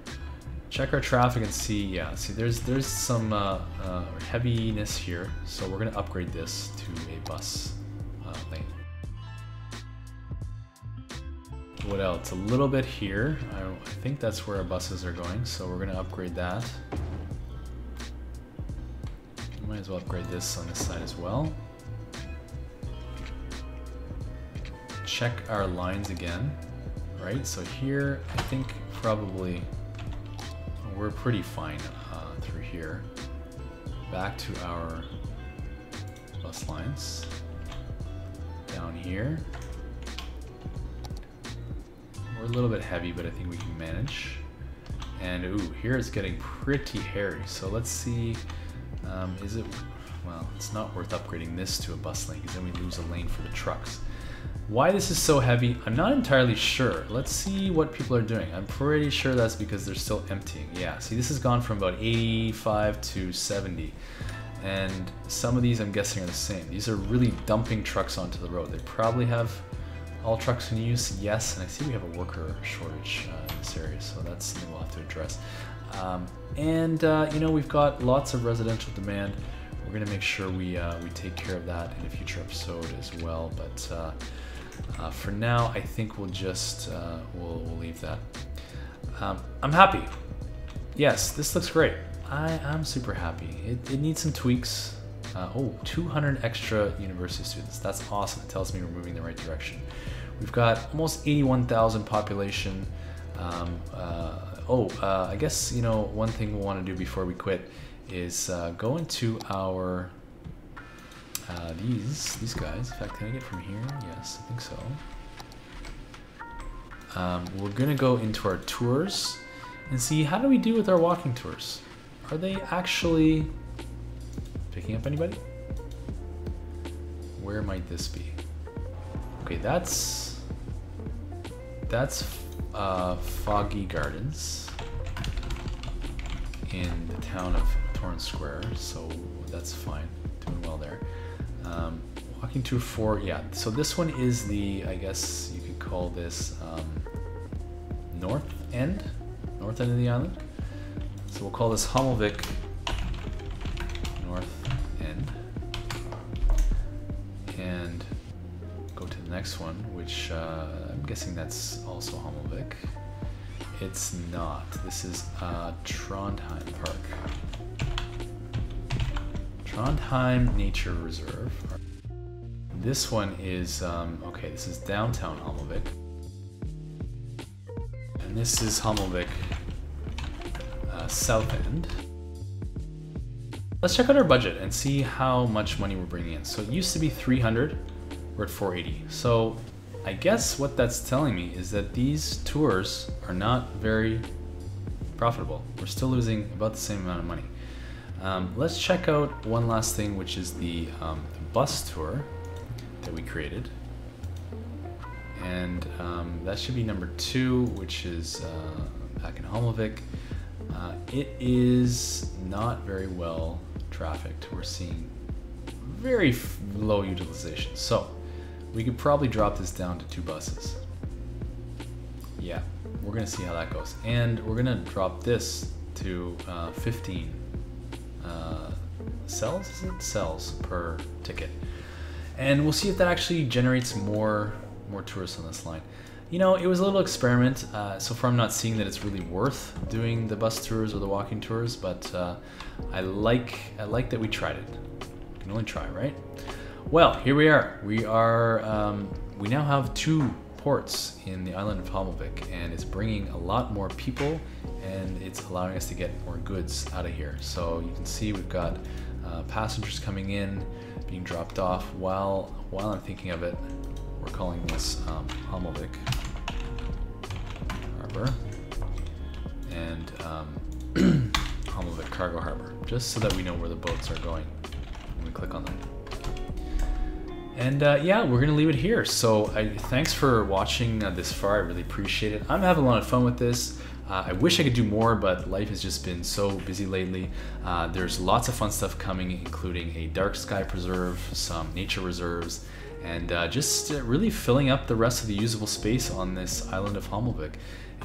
Check our traffic and see, yeah, see there's there's some uh, uh, heaviness here. So we're gonna upgrade this to a bus uh, lane. What else? A little bit here. I, I think that's where our buses are going, so we're gonna upgrade that. Might as well upgrade this on this side as well. Check our lines again, right? So here, I think probably we're pretty fine uh, through here. Back to our bus lines. Down here. We're a little bit heavy, but I think we can manage. And ooh, here it's getting pretty hairy. So let's see, um, is it, well, it's not worth upgrading this to a bus lane because then we lose a lane for the trucks. Why this is so heavy, I'm not entirely sure. Let's see what people are doing. I'm pretty sure that's because they're still emptying. Yeah, see this has gone from about 85 to 70. And some of these I'm guessing are the same. These are really dumping trucks onto the road. They probably have all trucks in use, yes, and I see we have a worker shortage uh, in this area, so that's something we'll have to address. Um, and uh, you know, we've got lots of residential demand. We're gonna make sure we uh, we take care of that in a future episode as well. But uh, uh, for now, I think we'll just uh, we'll, we'll leave that. Um, I'm happy. Yes, this looks great. I am super happy. It, it needs some tweaks. Oh, 200 extra university students. That's awesome. It tells me we're moving in the right direction. We've got almost 81,000 population. Um, uh, oh, uh, I guess, you know, one thing we'll want to do before we quit is uh, go into our, uh, these, these guys. In fact, can I get from here? Yes, I think so. Um, we're going to go into our tours and see how do we do with our walking tours. Are they actually picking up anybody? Where might this be? Okay, that's that's uh, Foggy Gardens in the town of Torrance Square, so that's fine. Doing well there. Um, walking tour four, yeah. So this one is the, I guess you could call this um, north end, north end of the island. So we'll call this Hommelvik North End. And the next one, which uh, I'm guessing that's also Hommelvik. It's not. This is uh, Trondheim Park. Trondheim Nature Reserve. This one is, um, okay, this is downtown Hommelvik. And this is Hommelvik south end. Let's check out our budget and see how much money we're bringing in. So it used to be 300, we're at 480. So I guess what that's telling me is that these tours are not very profitable. We're still losing about the same amount of money. Um, let's check out one last thing, which is the, um, the bus tour that we created. And um, that should be number two, which is uh, back in Hommelvik. Uh, it is not very well trafficked. We're seeing very low utilization. So we could probably drop this down to two buses. Yeah, we're gonna see how that goes. And we're gonna drop this to uh, 15 uh, cells, is it? Cells per ticket. And we'll see if that actually generates more more tourists on this line you know, it was a little experiment. Uh, so far, I'm not seeing that it's really worth doing the bus tours or the walking tours, but uh, I like I like that we tried it. You can only try, right? Well, here we are. We are um, we now have two ports in the island of Hommelvik, and it's bringing a lot more people, and it's allowing us to get more goods out of here. So you can see we've got uh, passengers coming in, being dropped off. While while I'm thinking of it, we're calling this um, Hommelvik Harbor and um, [clears throat] Hommelvik Cargo Harbor, just so that we know where the boats are going when we click on them. And uh, yeah, we're gonna leave it here. So I, thanks for watching uh, this far. I really appreciate it. I'm having a lot of fun with this. Uh, I wish I could do more, but life has just been so busy lately. Uh, there's lots of fun stuff coming, including a dark sky preserve, some nature reserves, and uh, just uh, really filling up the rest of the usable space on this island of Hommelvik.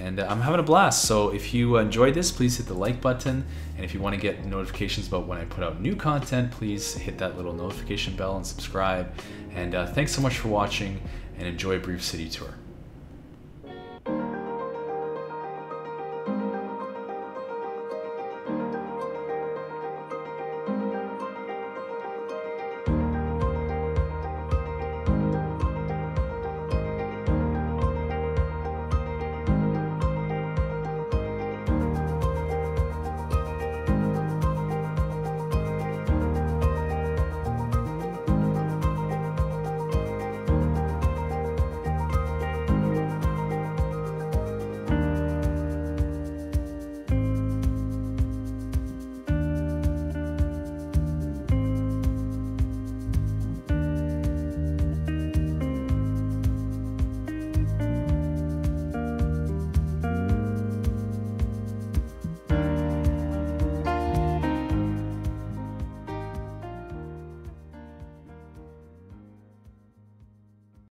And uh, I'm having a blast. So if you enjoyed this, please hit the like button. And if you want to get notifications about when I put out new content, please hit that little notification bell and subscribe. And uh, thanks so much for watching and enjoy a Brief City Tour.